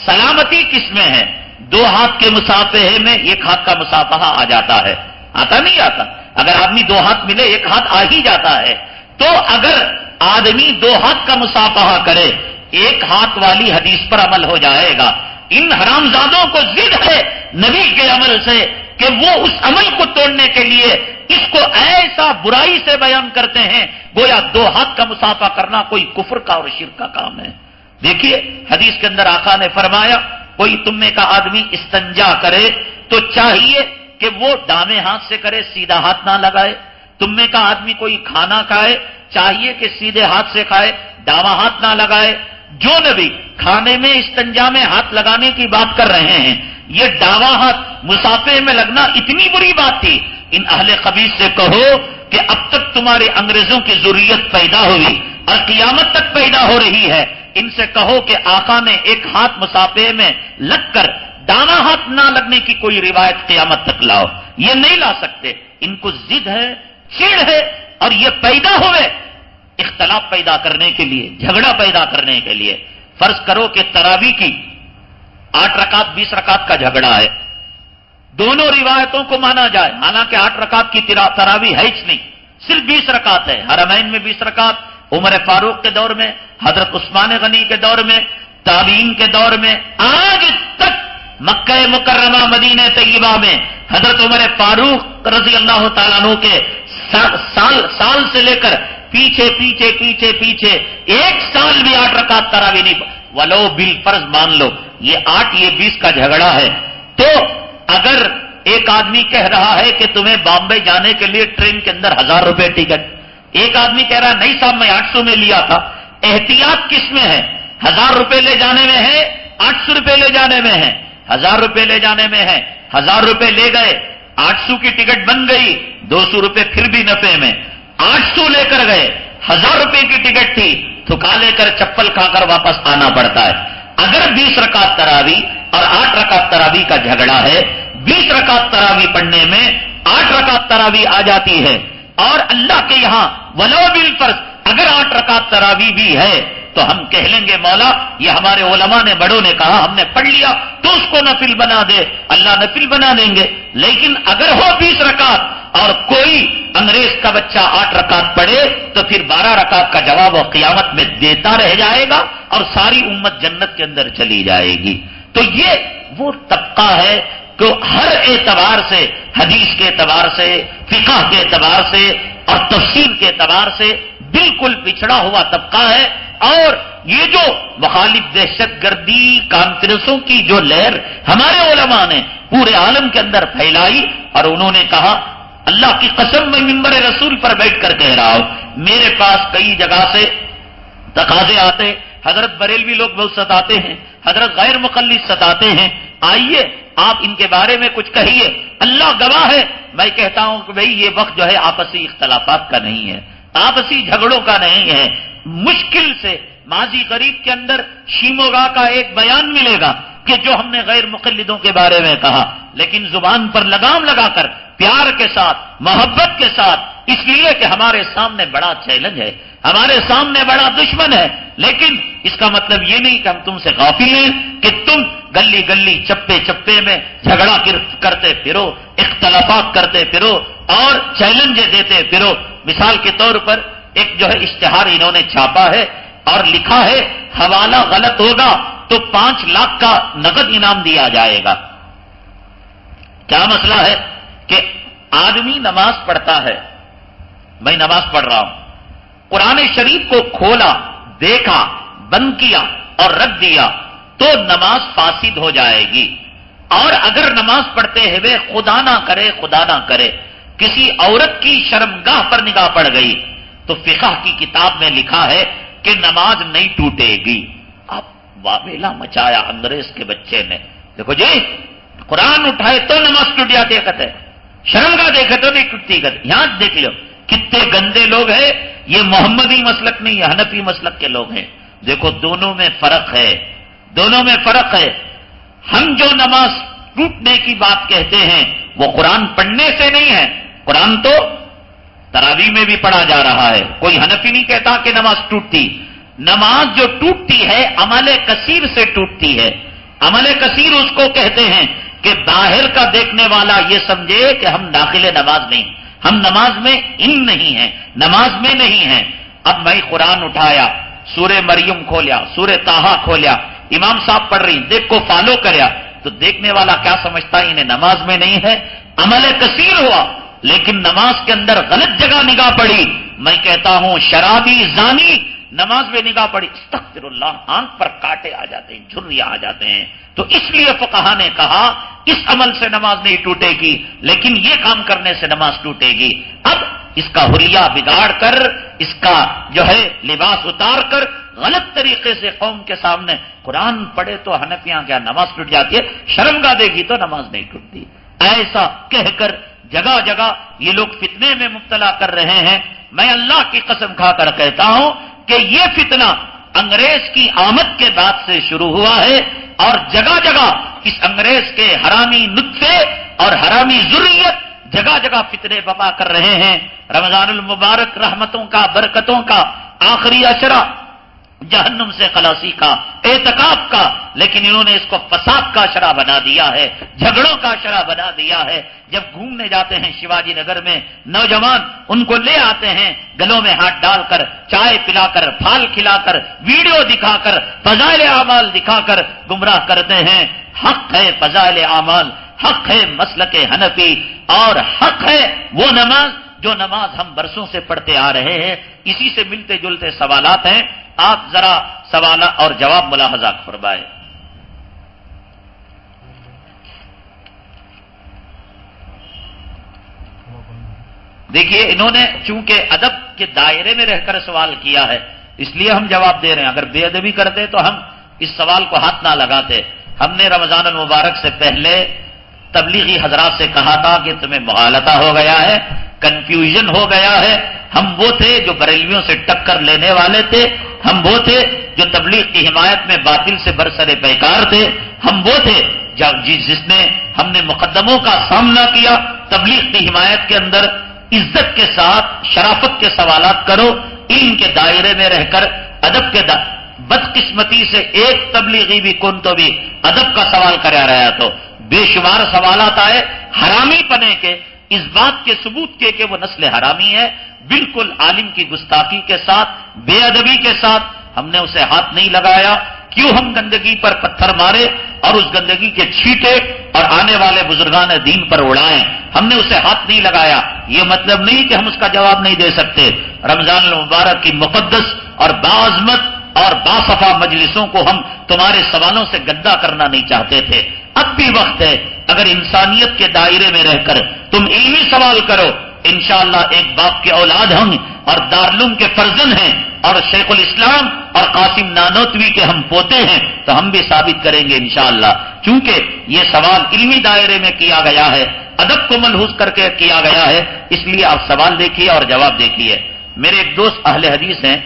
سلامتی کس میں ہے؟ دو ہاتھ کے مسافے میں، ایک ہاتھ کا مسافہ آ جاتا ہے۔ آتا نہیں آتا؟ اگر آدمی دو ہاتھ ملے، ایک ہاتھ آ ہی جاتا ہے۔ تو اگر آدمی دو ہاتھ کا مسافہ کرے، ایک ہاتھ والی حدیث پر عمل ہو جائے گا۔ ان حرامزادوں کو ضد ہے نبی کے عمل سے کہ وہ اس عمل کو توڑنے کے لیے اس کو ایسا برائی سے بیان کرتے ہیں گویا دو ہاتھ کا مسافہ کرنا کوئی کفر کا اور شرک کا کام ہے۔ دیکھیے، حدیث کے اندر آقا نے فرمایا، کوئی تم میں کا آدمی استنجا کرے تو چاہیے کہ وہ دامے ہاتھ سے کرے، سیدھا ہاتھ نہ لگائے۔ تم میں کا آدمی کوئی کھانا کھائے، چاہیے کہ سیدھے ہاتھ سے کھائے داما ہاتھ نہ لگائے۔ جو نبی کھانے میں استنجا میں ہاتھ لگانے کی بات کر رہے ہیں، یہ ڈاوا ہاتھ مسافے میں لگنا اتنی بری بات تھی۔ ان اہل قبیز سے کہو کہ اب تک تمہارے انگریزوں کی ضروریت پیدا ہوئی اور قیامت تک پیدا ہو رہی ہے۔ ان سے کہو کہ آقا نے ایک ہاتھ مسافے میں لگ کر دانا ہاتھ نہ لگنے کی کوئی روایت قیامت تک لاؤ۔ یہ نہیں لا سکتے۔ ان کو ضد ہے، چیڑ ہے اور یہ پیدا ہوئے اختلاف پیدا کرنے کے لیے، جھگڑا پیدا کرنے کے لیے۔ فرض کرو کہ تراوی کی آٹھ رکعت، بیس رکعت کا جھگڑا ہے۔ دونوں روایتوں کو مانا جائے۔ حالانکہ آٹھ رکعت کی تراوی ہے ہی نہیں صرف بیس رکعت ہے۔ حرمین میں بیس رکعت، عمر فاروق کے دور میں، حضرت عثمان غنی کے دور میں تعلیم کے دور میں، آج تک مکہ مکرمہ مدینہ طیبہ میں حضرت عمر فاروق رضی اللہ تعالیٰ عنہ کے سال سال سے لے کر پیچھے پیچھے پیچھے پیچھے ایک سال بھی آٹھ رکعت تراوی نہیں۔ ولو بل فرض مان لو، یہ آٹھ، یہ بیس کا جھگڑا ہے۔ تو اگر ایک آدمی کہہ رہا ہے کہ تمہیں بامبے جانے کے لیے ٹرین کے اندر ہزار روپے ٹکٹ، ایک آدمی کہہ رہا نہیں صاحب، میں آٹھ سو میں لیا تھا۔ احتیاط کس میں ہے؟ ہزار روپے لے جانے میں ہے، آٹھ سو روپے لے جانے میں ہے۔ ہزار روپے لے جانے میں ہے، ہزار روپے لے گئے، آٹھ سو کی ٹکٹ بن گئی، دو سو روپے پھر بھی نفے میں۔ آٹھ سو لے کر گئے، ہزار روپے کی ٹکٹ تھی، تھکا لے کر چپل کھا کر واپس آنا پڑتا ہے۔ اگر بیس رکعت تراوی اور آٹھ رکعت تراوی کا جھگڑا ہے، بیس رکعت تراوی پڑھنے میں آٹھ رکعت تراوی آ جاتی ہے اور اللہ کے یہاں ولو بالفرض اگر آٹھ رکعت تراوی بھی ہے تو ہم کہہ لیں گے، مولا، یہ ہمارے علماء نے بڑوں نے کہا، ہم نے پڑھ لیا، تو اس کو نفل بنا دے، اللہ نفل بنا دیں گے۔ لیکن اگر ہو بیس رکعت اور کوئی انگریز کا بچہ آٹھ رکعت پڑھے، تو پھر بارہ رکعت کا جواب وہ قیامت میں دیتا رہ جائے گا اور ساری امت جنت کے اندر چلی جائے گی۔ تو یہ وہ طبقہ ہے کہ ہر اعتبار سے، حدیث کے اعتبار سے، فقہ کے اعتبار سے اور تفصیل کے اعتبار سے بالکل پچھڑا ہوا طبقہ ہے اور یہ جو مخالف دہشت گردی کانفرنسوں کی جو لہر ہمارے علماء نے پورے عالم کے اندر پھیلائی اور انہوں نے کہا، اللہ کی قسم میں ممبر رسول پر بیٹھ کر کہہ رہا ہوں۔ میرے پاس کئی جگہ سے تقاضے آتے، حضرت بریلوی لوگ بہت ستاتے ہیں، حضرت غیر مقلد ستاتے ہیں۔ آئیے، آپ ان کے بارے میں کچھ کہیے۔ اللہ گواہ ہے، میں کہتا ہوں کہ بھائی یہ وقت جو ہے آپسی اختلافات کا نہیں ہے۔ آپسی جھگڑوں کا نہیں ہے۔ مشکل سے ماضی قریب کے اندر شیموگا کا ایک بیان ملے گا کہ جو ہم نے غیر مقلدوں کے بارے میں کہا۔ لیکن زبان پر لگام لگا کر پیار کے ساتھ، محبت کے ساتھ، اس لیے کہ ہمارے سامنے بڑا چیلنج ہے۔ ہمارے سامنے بڑا دشمن ہے۔ لیکن اس کا مطلب یہ نہیں کہ ہم تم سے غافل ہیں کہ تم گلی گلی، چپے چپے میں جھگڑا کرتے پھرو، اختلافات کرتے پھرو اور چیلنج دیتے پھرو۔ مثال کے طور پر ایک جو ہے اشتہار انہوں نے چھاپا ہے اور لکھا ہے، حوالہ غلط ہوگا تو پانچ لاکھ کا نقد انعام دیا جائے گا۔ کیا مسئلہ ہے کہ آدمی نماز پڑھتا ہے۔ میں نماز پڑھ رہا ہوں۔ قرآن شریف کو کھولا، دیکھا، بند کیا اور رکھ دیا تو نماز فاسد ہو جائے گی۔ اور اگر نماز پڑھتے ہوئے خدا نہ کرے، خدا نہ کرے کسی عورت کی شرمگاہ پر نگاہ پڑ گئی تو فقہ کی کتاب میں لکھا ہے کہ نماز نہیں ٹوٹے گی۔ اب واویلا مچایا انگریز کے بچے نے۔ دیکھو جی قرآن اٹھائے تو نماز ٹوٹ جاتی ہے شرم کا دیکھے تو نہیں ٹوٹتی یہاں دیکھ لو۔ کتنے گندے لوگ ہیں۔ یہ محمدی مسلک نہیں، یہ حنفی مسلک کے لوگ ہیں۔ دیکھو، دونوں میں فرق ہے۔ دونوں میں فرق ہے۔ ہم جو نماز ٹوٹنے کی بات کہتے ہیں، وہ قرآن پڑھنے سے نہیں ہے۔ قرآن تو تراوی میں بھی پڑھا جا رہا ہے۔ کوئی حنفی نہیں کہتا کہ نماز ٹوٹتی۔ نماز جو ٹوٹتی ہے، عمل کثیر سے ٹوٹتی ہے۔ عمل کثیر اس کو کہتے ہیں کہ باہر کا دیکھنے والا یہ سمجھے کہ ہم داخل نماز نہیں۔ ہم نماز میں ان نہیں ہیں، نماز میں نہیں ہیں۔ اب میں قرآن اٹھایا، سورہ مریم کھولیا، سورہ تاہا کھولیا۔ امام صاحب پڑھ رہی دیکھ کو فالو کریا۔ تو دیکھنے والا کیا سمجھتا انہیں نماز میں نہیں ہے۔ عمل کثیر ہوا۔ لیکن نماز کے اندر غلط جگہ نگاہ پڑی۔ میں کہتا ہوں، شرابی زانی نماز میں نگاہ پڑی۔ استغفر اللہ، آنکھ پر کاٹے آ جاتے ہیں جھریا آ جاتے ہیں۔ تو اس لیے فقہ نے کہا، اس عمل سے نماز نہیں ٹوٹے گی، لیکن یہ کام کرنے سے نماز ٹوٹے گی۔ اب اس کا حلیہ بگاڑ کر، اس کا جو ہے لباس اتار کر، غلط طریقے سے قوم کے سامنے قرآن پڑھے تو ہنفیاں کیا نماز ٹوٹ جاتی ہے؟ شرم گا دے گی تو نماز نہیں ٹوٹتی۔ ایسا کہہ کر جگہ جگہ یہ لوگ فتنے میں مبتلا کر رہے ہیں میں اللہ کی قسم کھا کر کہتا ہوں کہ یہ فتنہ انگریز کی آمد کے بعد سے شروع ہوا ہے اور جگہ جگہ اس انگریز کے حرامی نطفے اور حرامی ضروریت جگہ جگہ فتنے بپا کر رہے ہیں۔ رمضان المبارک رحمتوں کا، برکتوں کا آخری اشرا جہنم سے خلاصی کا اعتکاب کا، لیکن انہوں نے اس کو فساد کا شرح بنا دیا ہے، جھگڑوں کا شرح بنا دیا ہے۔ جب گھومنے جاتے ہیں شیواجی نگر میں، نوجوان ان کو لے آتے ہیں، گلوں میں ہاتھ ڈال کر، چائے پلا کر، پھال کھلا کر، ویڈیو دکھا کر، فضائل اعمال دکھا کر گمراہ کرتے ہیں۔ حق ہے فضائل اعمال، حق ہے مسل کے حنفی، اور حق ہے وہ نماز جو نماز ہم برسوں سے پڑھتے آ رہے ہیں، اسی سے ملتے جلتے سوالات ہیں۔ آپ ذرا سوال اور جواب ملاحظہ فرمائے دیکھیے، انہوں نے چونکہ ادب کے دائرے میں رہ کر سوال کیا ہے، اس لیے ہم جواب دے رہے ہیں۔ اگر بے ادبی کرتے تو ہم اس سوال کو ہاتھ نہ لگاتے۔ ہم نے رمضان المبارک سے پہلے تبلیغی حضرات سے کہا تھا کہ تمہیں مغالطہ ہو گیا ہے۔ کنفیوژن ہو گیا ہے۔ ہم وہ تھے جو بریلویوں سے ٹکر لینے والے تھے۔ ہم وہ تھے جو تبلیغ کی حمایت میں باطل سے برسرے بیکار تھے۔ ہم وہ تھے جی- جس نے ہم نے مقدموں کا سامنا کیا۔ تبلیغ کی حمایت کے اندر عزت کے ساتھ، شرافت کے سوالات کرو۔ علم کے دائرے میں رہ کر ادب کے بدقسمتی سے ایک تبلیغی بھی کن تو بھی ادب کا سوال کرا رہا تو۔ بے شمار سوالات آئے۔ حرامی پنے کے اس بات کے ثبوت کے کہ وہ نسل حرامی ہے، بالکل عالم کی گستاخی کے ساتھ، بے ادبی کے ساتھ ہم نے اسے ہاتھ نہیں لگایا، کیوں ہم گندگی پر پتھر مارے اور اس گندگی کے چھیٹے اور آنے والے بزرگان دین پر اڑائیں؟ ہم نے اسے ہاتھ نہیں لگایا۔ یہ مطلب نہیں کہ ہم اس کا جواب نہیں دے سکتے۔ رمضان المبارک کی مقدس اور باعظمت اور باصفا مجلسوں کو ہم تمہارے سوالوں سے گندا کرنا نہیں چاہتے تھے۔ اب بھی وقت ہے۔ اگر انسانیت کے دائرے میں رہ کر تم علمی سوال کرو، انشاءاللہ ایک باپ کے اولاد ہوں اور دارلوم کے فرزن ہیں اور شیخ الاسلام اور قاسم نانوتوی کے ہم پوتے ہیں، تو ہم بھی ثابت کریں گے انشاءاللہ۔ چونکہ یہ سوال علمی دائرے میں کیا گیا ہے، ادب کو ملحوظ کر کے کیا گیا ہے، اس لیے آپ سوال دیکھیے اور جواب دیکھیے۔ میرے ایک دوست اہل حدیث ہیں۔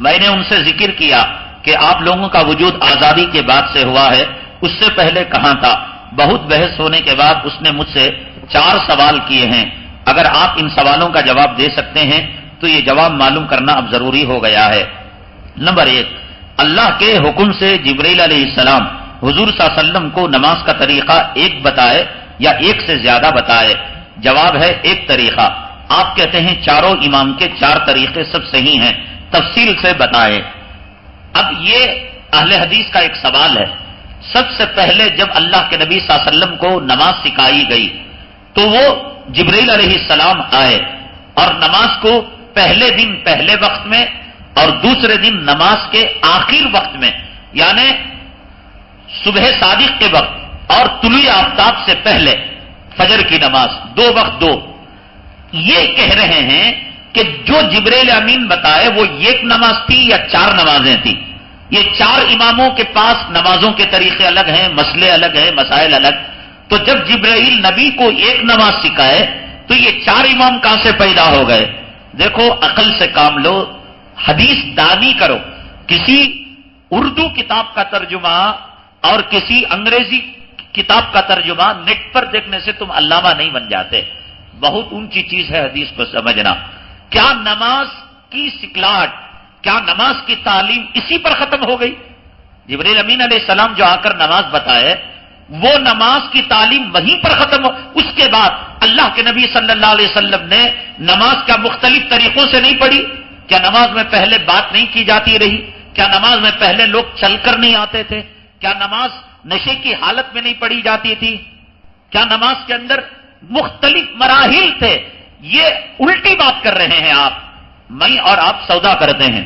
میں نے ان سے ذکر کیا۔ کہ آپ لوگوں کا وجود آزادی کے بعد سے ہوا ہے، اس سے پہلے کہاں تھا؟ بہت بحث ہونے کے بعد اس نے مجھ سے چار سوال کیے ہیں۔ اگر آپ ان سوالوں کا جواب دے سکتے ہیں، تو یہ جواب معلوم کرنا اب ضروری ہو گیا ہے۔ نمبر ایک، اللہ کے حکم سے جبریل علیہ السلام حضور صلی اللہ علیہ وسلم کو نماز کا طریقہ ایک بتائے یا ایک سے زیادہ بتائے؟ جواب ہے ایک طریقہ۔ آپ کہتے ہیں چاروں امام کے چار طریقے سب صحیح ہیں، تفصیل سے بتائے اب یہ اہل حدیث کا ایک سوال ہے۔ سب سے پہلے جب اللہ کے نبی صلی اللہ علیہ وسلم کو نماز سکھائی گئی، تو وہ جبریل علیہ السلام آئے اور نماز کو پہلے دن پہلے وقت میں اور دوسرے دن نماز کے آخر وقت میں یعنی صبح صادق کے وقت اور طلوع آفتاب سے پہلے فجر کی نماز، دو وقت دو۔ یہ کہہ رہے ہیں کہ جو جبریل امین بتائے وہ ایک نماز تھی یا چار نمازیں تھیں؟ یہ چار اماموں کے پاس نمازوں کے طریقے الگ ہیں، مسئلے الگ ہیں، مسائل الگ۔ تو جب جبرائیل نبی کو ایک نماز سکھائے، تو یہ چار امام کہاں سے پیدا ہو گئے؟ دیکھو، عقل سے کام لو، حدیث دانی کرو۔ کسی اردو کتاب کا ترجمہ اور کسی انگریزی کتاب کا ترجمہ نیٹ پر دیکھنے سے تم علامہ نہیں بن جاتے۔ بہت اونچی چیز ہے حدیث کو سمجھنا۔ کیا نماز کی سکلاٹ کیا نماز کی تعلیم اسی پر ختم ہو گئی؟ جبریل امین علیہ السلام جو آ کر نماز بتائے، وہ نماز کی تعلیم وہیں پر ختم ہو، اس کے بعد اللہ کے نبی صلی اللہ علیہ وسلم نے نماز کا مختلف طریقوں سے نہیں پڑھی، کیا نماز میں پہلے بات نہیں کی جاتی رہی؟ کیا نماز میں پہلے لوگ چل کر نہیں آتے تھے؟ کیا نماز نشے کی حالت میں نہیں پڑھی جاتی تھی؟ کیا نماز کے اندر مختلف مراحل تھے؟ یہ الٹی بات کر رہے ہیں آپ۔ میں اور آپ سودا کرتے ہیں۔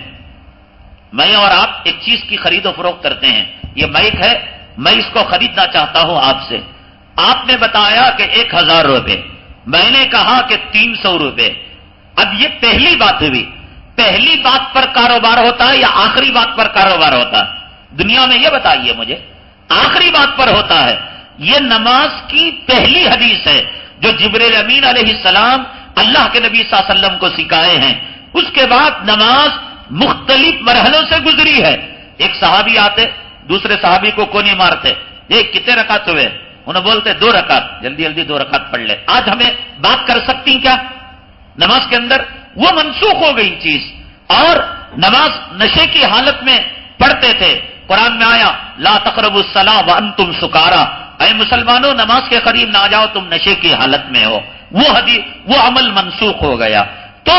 میں اور آپ ایک چیز کی خرید و فروخت کرتے ہیں۔ یہ مائک ہے۔ میں اس کو خریدنا چاہتا ہوں آپ سے۔ آپ نے بتایا کہ ایک ہزار روپے۔ میں نے کہا کہ تین سو روپے۔ اب یہ پہلی بات ہوئی۔ پہلی بات پر کاروبار ہوتا ہے یا آخری بات پر کاروبار ہوتا ہے؟ دنیا میں یہ بتائیے مجھے۔ آخری بات پر ہوتا ہے۔ یہ نماز کی پہلی حدیث ہے جو جبریل امین علیہ السلام اللہ کے نبی صلی اللہ علیہ وسلم کو سکھائے ہیں۔ اس کے بعد نماز مختلف مرحلوں سے گزری ہے۔ ایک صحابی آتے، دوسرے صحابی کو کونی مارتے۔ یہ کتنے رکعت ہوئے؟ انہیں بولتے، دو رکعت۔ جلدی جلدی دو رکعت پڑھ لے۔ آج ہمیں بات کر سکتی کیا؟ نماز کے اندر وہ منسوخ ہو گئی چیز۔ اور نماز نشے کی حالت میں پڑھتے تھے۔ قرآن میں آیا، لا تقرب السلام ون تم سکارا۔ اے مسلمانوں، نماز کے قریب نہ جاؤ، تم نشے کی حالت میں ہو۔ وہ حدیث وہ عمل منسوخ ہو گیا۔ تو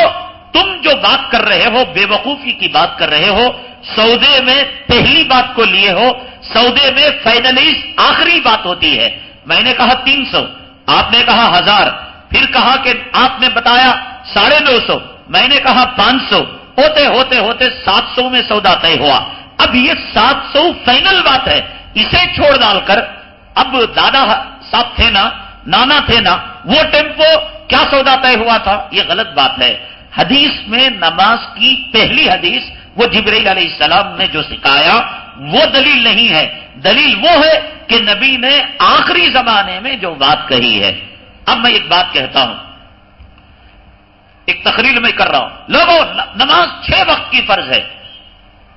تم جو بات کر رہے ہو، بے وقوفی کی بات کر رہے ہو، سودے میں پہلی بات کو لیے ہو، سودے میں فائنلائز آخری بات ہوتی ہے۔ میں نے کہا تین سو، آپ نے کہا ہزار، پھر کہا کہ آپ نے بتایا ساڑھے نو سو، میں نے کہا پانچ سو۔ ہوتے ہوتے ہوتے سات سو میں سودا طے ہوا۔ اب یہ سات سو فائنل بات ہے۔ اسے چھوڑ ڈال کر اب دادا صاحب تھے نا نانا تھے نا، وہ ٹیمپو کیا سودا طے ہوا تھا؟ یہ غلط بات ہے۔ حدیث میں نماز کی پہلی حدیث وہ جبریل علیہ السلام نے جو سکھایا، وہ دلیل نہیں ہے۔ دلیل وہ ہے کہ نبی نے آخری زمانے میں جو بات کہی ہے۔ اب میں ایک بات کہتا ہوں۔ ایک تقریر میں کر رہا ہوں۔ لوگوں، نماز چھ وقت کی فرض ہے۔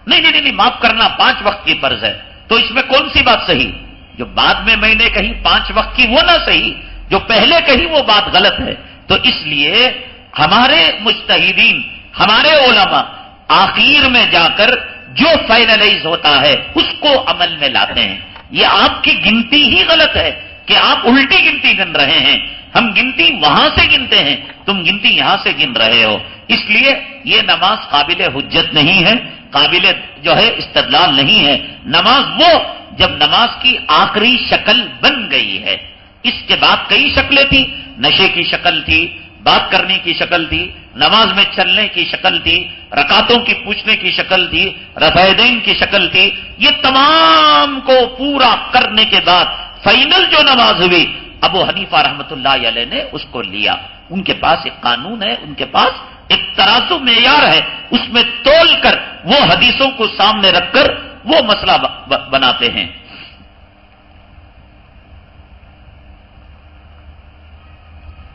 نہیں نہیں نہیں، معاف کرنا پانچ وقت کی فرض ہے۔ تو اس میں کون سی بات صحیح؟ جو بعد میں میں نے کہی پانچ وقت کی وہ نہ صحیح، جو پہلے کہی وہ بات غلط ہے۔ تو اس لیے ہمارے مستحدین ہمارے علماء آخر میں جا کر جو فائنلائز ہوتا ہے، اس کو عمل میں لاتے ہیں۔ یہ آپ کی گنتی ہی غلط ہے کہ آپ الٹی گنتی گن رہے ہیں۔ ہم گنتی وہاں سے گنتے ہیں، تم گنتی یہاں سے گن رہے ہو۔ اس لیے یہ نماز قابل حجت نہیں ہے۔ قابل جو ہے استدلال نہیں ہے۔ نماز وہ جب نماز کی آخری شکل بن گئی ہے۔ اس کے بعد کئی شکلیں تھیں۔ نشے کی شکل تھی، بات کرنے کی شکل تھی، نماز میں چلنے کی شکل تھی رکاتوں کی پوچھنے کی شکل تھی رفیدین کی شکل تھی۔ یہ تمام کو پورا کرنے کے بعد فائنل جو نماز ہوئی، ابو حنیفہ رحمت اللہ علیہ نے اس کو لیا۔ ان کے پاس ایک قانون ہے، ان کے پاس ایک ترازو معیار ہے، اس میں تول کر وہ حدیثوں کو سامنے رکھ کر وہ مسئلہ بناتے ہیں۔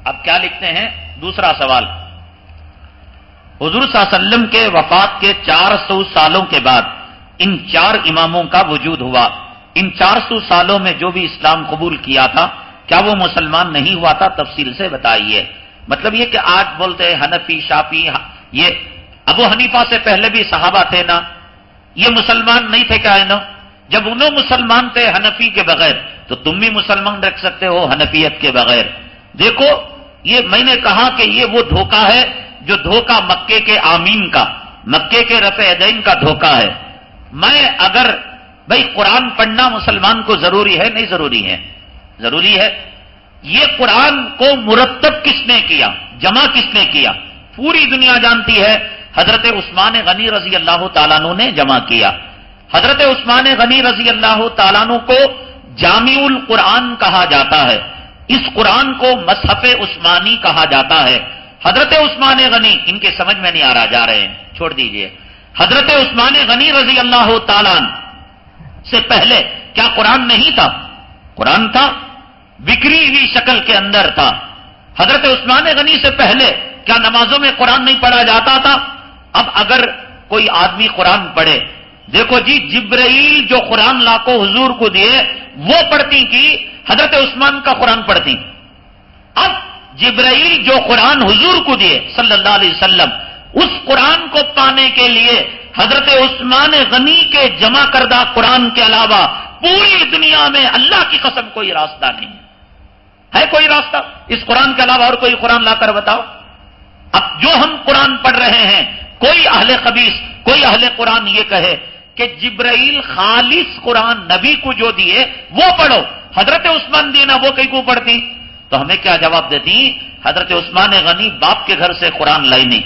اب کیا لکھتے ہیں؟ دوسرا سوال۔ حضور صلی اللہ علیہ وسلم کے وفات کے چار سو سالوں کے بعد ان چار اماموں کا وجود ہوا۔ ان چار سو سالوں میں جو بھی اسلام قبول کیا تھا، کیا وہ مسلمان نہیں ہوا تھا؟ تفصیل سے بتائیے۔ مطلب یہ کہ آج بولتے ہیں حنفی، شافی یہ ابو حنیفہ سے پہلے بھی صحابہ تھے نا، یہ مسلمان نہیں تھے کیا ہے نا؟ جب انہوں مسلمان تھے حنفی کے بغیر، تو تم بھی مسلمان رکھ سکتے ہو حنفیت کے بغیر۔ دیکھو، یہ میں نے کہا کہ یہ وہ دھوکہ ہے جو دھوکہ مکے کے آمین کا، مکے کے رفع دین کا دھوکہ ہے۔ میں اگر بھائی قرآن پڑھنا مسلمان کو ضروری ہے؟ نہیں ضروری ہے۔ ضروری ہے یہ قرآن کو مرتب کس نے کیا؟ جمع کس نے کیا؟ پوری دنیا جانتی ہے، حضرت عثمان غنی رضی اللہ تعالیٰ نے جمع کیا۔ حضرت عثمان غنی رضی اللہ تعالیٰ کو جامع القرآن کہا جاتا ہے۔ اس قرآن کو مصحف عثمانی کہا جاتا ہے۔ حضرت عثمان غنی، ان کے سمجھ میں نہیں آ رہا، جا رہے ہیں۔ چھوڑ دیجیے۔ حضرت عثمان غنی رضی اللہ تعالیٰ سے پہلے کیا قرآن نہیں تھا؟ قرآن تھا بکری ہوئی شکل کے اندر تھا۔ حضرت عثمان غنی سے پہلے کیا نمازوں میں قرآن نہیں پڑھا جاتا تھا؟ اب اگر کوئی آدمی قرآن پڑھے، دیکھو جی جبرائیل جو قرآن لا کو حضور کو دیے، وہ پڑھتی کی، حضرت عثمان کا قرآن پڑھتی۔ اب جبرائیل جو قرآن حضور کو دیے، صلی اللہ علیہ وسلم، اس قرآن کو پانے کے لیے حضرت عثمان غنی کے جمع کردہ قرآن کے علاوہ پوری دنیا میں اللہ کی قسم کوئی راستہ نہیں۔ ہے کوئی راستہ؟ اس قرآن کے علاوہ اور کوئی قرآن لا کر بتاؤ۔ اب جو ہم قرآن پڑھ رہے ہیں، کوئی اہل خبیص کوئی اہل قرآن یہ کہے کہ جبرائیل خالص قرآن نبی کو جو دیے، وہ پڑھو۔ حضرت عثمان دینا وہ کہیں کو پڑھتی؟ تو ہمیں کیا جواب دیتی؟ حضرت عثمان غنی باپ کے گھر سے قرآن لائی نہیں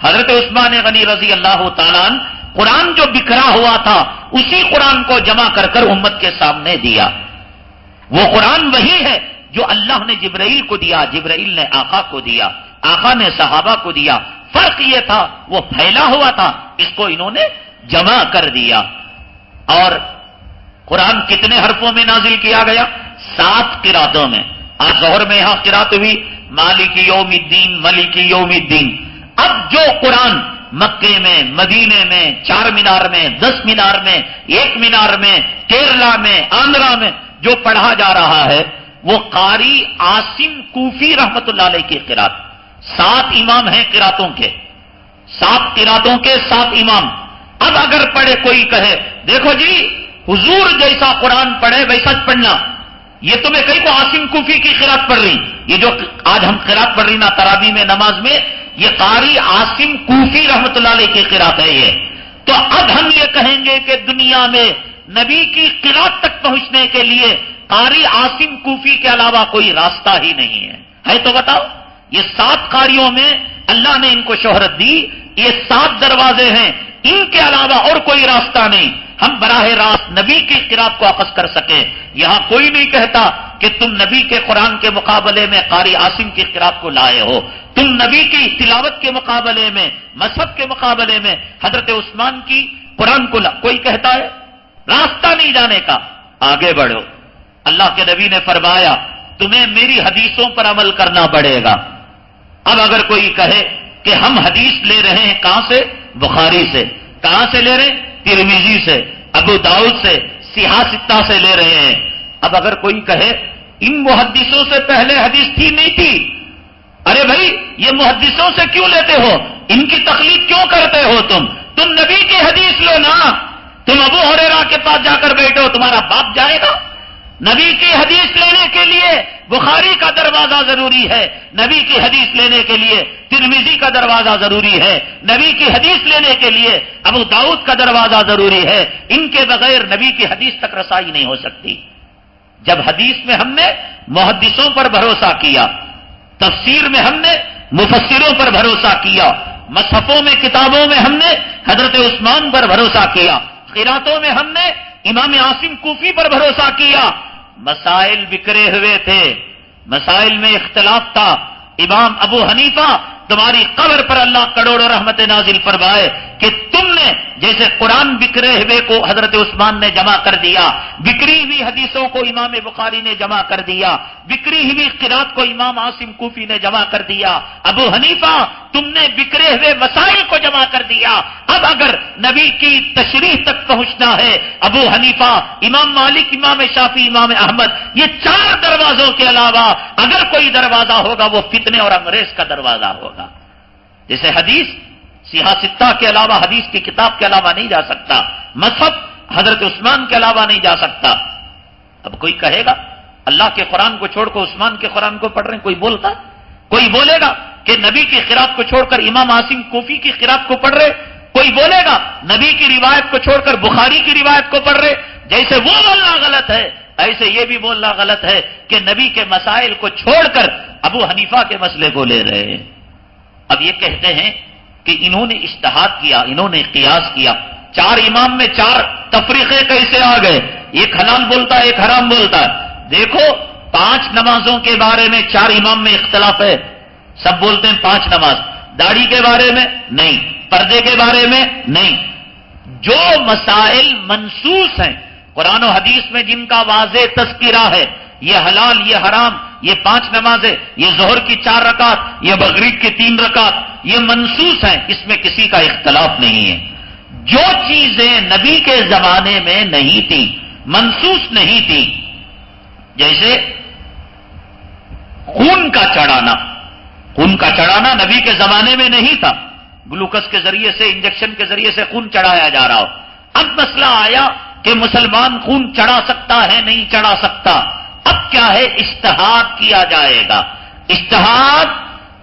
حضرت عثمان غنی رضی اللہ تعالیٰ قرآن جو بکھرا ہوا تھا، اسی قرآن کو جمع کر کر امت کے سامنے دیا۔ وہ قرآن وہی ہے جو اللہ نے جبرائیل کو دیا، جبرائیل نے آقا کو دیا، آقا نے صحابہ کو دیا، فرق یہ تھا، وہ پھیلا ہوا تھا، اس کو انہوں نے جمع کر دیا۔ اور قرآن کتنے حرفوں میں نازل کیا گیا؟ سات قراتوں میں۔ آج ظہر میں یہاں قرات ہوئی، مالک یوم الدین، ملک یوم الدین۔ اب جو قرآن مکے میں، مدینے میں، چار مینار میں، دس مینار میں، ایک مینار میں، کیرلا میں آندرا میں جو پڑھا جا رہا ہے وہ قاری آسم کوفی رحمت اللہ علیہ کی قرات سات امام ہیں قراتوں کے. سات قراتوں کے سات امام. اب اگر پڑھے کوئی کہے، دیکھو جی حضور جیسا قرآن پڑھے ویسا پڑھنا. یہ تو میں کئی کو آسم کوفی کی قرات پڑھ رہی یہ جو آج ہم قرات پڑھ رہی نا ترابی میں نماز میں، یہ قاری آسم کوفی رحمت اللہ علیہ کی قرات ہے یہ. تو اب ہم یہ کہیں گے کہ دنیا میں نبی کی قرات تک پہنچنے کے لیے قاری آسم کوفی کے علاوہ کوئی راستہ ہی نہیں ہے۔ ہے تو بتاؤ، یہ سات قاریوں میں اللہ نے ان کو شہرت دی، یہ سات دروازے ہیں، ان کے علاوہ اور کوئی راستہ نہیں۔ ہم براہ راست نبی کی قرآب کو اخذ کر سکیں۔ یہاں کوئی نہیں کہتا کہ تم نبی کے قرآن کے مقابلے میں قاری عاصم کی قرآب کو لائے ہو۔ تم نبی کی تلاوت کے مقابلے میں، مذہب کے مقابلے میں حضرت عثمان کی قرآن کو لا کوئی کہتا ہے؟ راستہ نہیں جانے کا۔ آگے بڑھو۔ اللہ کے نبی نے فرمایا، تمہیں میری حدیثوں پر عمل کرنا پڑے گا۔ اب اگر کوئی کہے کہ ہم حدیث لے رہے ہیں کہاں سے؟ بخاری سے۔ کہاں سے لے رہے ہیں؟ ترمیزی سے، ابو داؤد سے سیاستہ سے لے رہے ہیں۔ اب اگر کوئی کہے، ان محدثوں سے پہلے حدیث تھی نہیں تھی۔ ارے بھائی، یہ محدثوں سے کیوں لیتے ہو؟ ان کی تکلیف کیوں کرتے ہو تم؟ تم نبی کی حدیث لو نا۔ تم ابو ہریرا کے پاس جا کر بیٹھو، تمہارا باپ جائے گا۔ نبی کی حدیث لینے کے لیے بخاری کا دروازہ ضروری ہے، نبی کی حدیث لینے کے لیے ترمیزی کا دروازہ ضروری ہے، نبی کی حدیث لینے کے لیے ابو داؤد کا دروازہ ضروری ہے۔ ان کے بغیر نبی کی حدیث تک رسائی نہیں ہو سکتی۔ جب حدیث میں ہم نے محدثوں پر بھروسہ کیا، تفسیر میں ہم نے مفسروں پر بھروسہ کیا، مصحفوں میں، کتابوں میں ہم نے حضرت عثمان پر بھروسہ کیا قراتوں میں ہم نے امام عاصم کوفی پر بھروسہ کیا۔ مسائل بکھرے ہوئے تھے۔ مسائل میں اختلاف تھا۔ امام ابو حنیفہ تمہاری قبر پر اللہ کروڑوں رحمت نازل فرمائے کہ تم نے جیسے قرآن بکرے ہوئے کو حضرت عثمان نے جمع کر دیا بکری ہوئی حدیثوں کو امام بخاری نے جمع کر دیا بکری ہوئی قرات کو امام عاصم کوفی نے جمع کر دیا، ابو حنیفہ تم نے بکرے ہوئے وسائل کو جمع کر دیا۔ اب اگر نبی کی تشریح تک پہنچنا ہے، ابو حنیفہ، امام مالک، امام شافی امام احمد، یہ چار دروازوں کے علاوہ اگر کوئی دروازہ ہوگا وہ فتنے اور انگریز کا دروازہ ہوگا۔ جیسے حدیث سیاستہ کے علاوہ، حدیث کی کتاب کے علاوہ نہیں جا سکتا۔ مذہب حضرت عثمان کے علاوہ نہیں جا سکتا۔ اب کوئی کہے گا، اللہ کے قرآن کو چھوڑ کر عثمان کے قرآن کو پڑھ رہے ہیں، کوئی بولتا؟ کوئی بولے گا کہ نبی کی خراط کو چھوڑ کر امام عاصم کوفی کی خراط کو پڑھ رہے؟ کوئی بولے گا، نبی کی روایت کو چھوڑ کر بخاری کی روایت کو پڑھ رہے؟ جیسے وہ بولنا غلط ہے، ایسے یہ بھی بولنا غلط ہے کہ نبی کے مسائل کو چھوڑ کر ابو حنیفہ کے مسئلے کو لے رہے ہیں۔ اب یہ کہتے ہیں کہ انہوں نے اشتہاد کیا، انہوں نے قیاس کیا۔ چار امام میں چار تفریقے کیسے آ گئے؟ ایک حلال بولتا ہے ایک حرام بولتا۔ ہے دیکھو، پانچ نمازوں کے بارے میں چار امام میں اختلاف ہے۔ سب بولتے ہیں پانچ نماز۔ داڑھی کے بارے میں نہیں، پردے کے بارے میں نہیں۔ جو مسائل منسوس ہیں، قرآن و حدیث میں جن کا واضح تذکرہ ہے یہ حلال، یہ حرام، یہ پانچ نمازیں، یہ زہر کی چار رکعت، یہ بغریب کی تین رکعت، یہ منسوس ہیں، اس میں کسی کا اختلاف نہیں ہے۔ جو چیزیں نبی کے زمانے میں نہیں تھی منسوس نہیں تھی جیسے خون کا چڑھانا۔ خون کا چڑھانا نبی کے زمانے میں نہیں تھا۔ گلوکس کے ذریعے سے، انجیکشن کے ذریعے سے خون چڑھایا جا رہا ہو۔ اب مسئلہ آیا کہ مسلمان خون چڑھا سکتا ہے، نہیں چڑھا سکتا۔ کیا ہے؟ اشتہاد کیا جائے گا۔ اشتہاد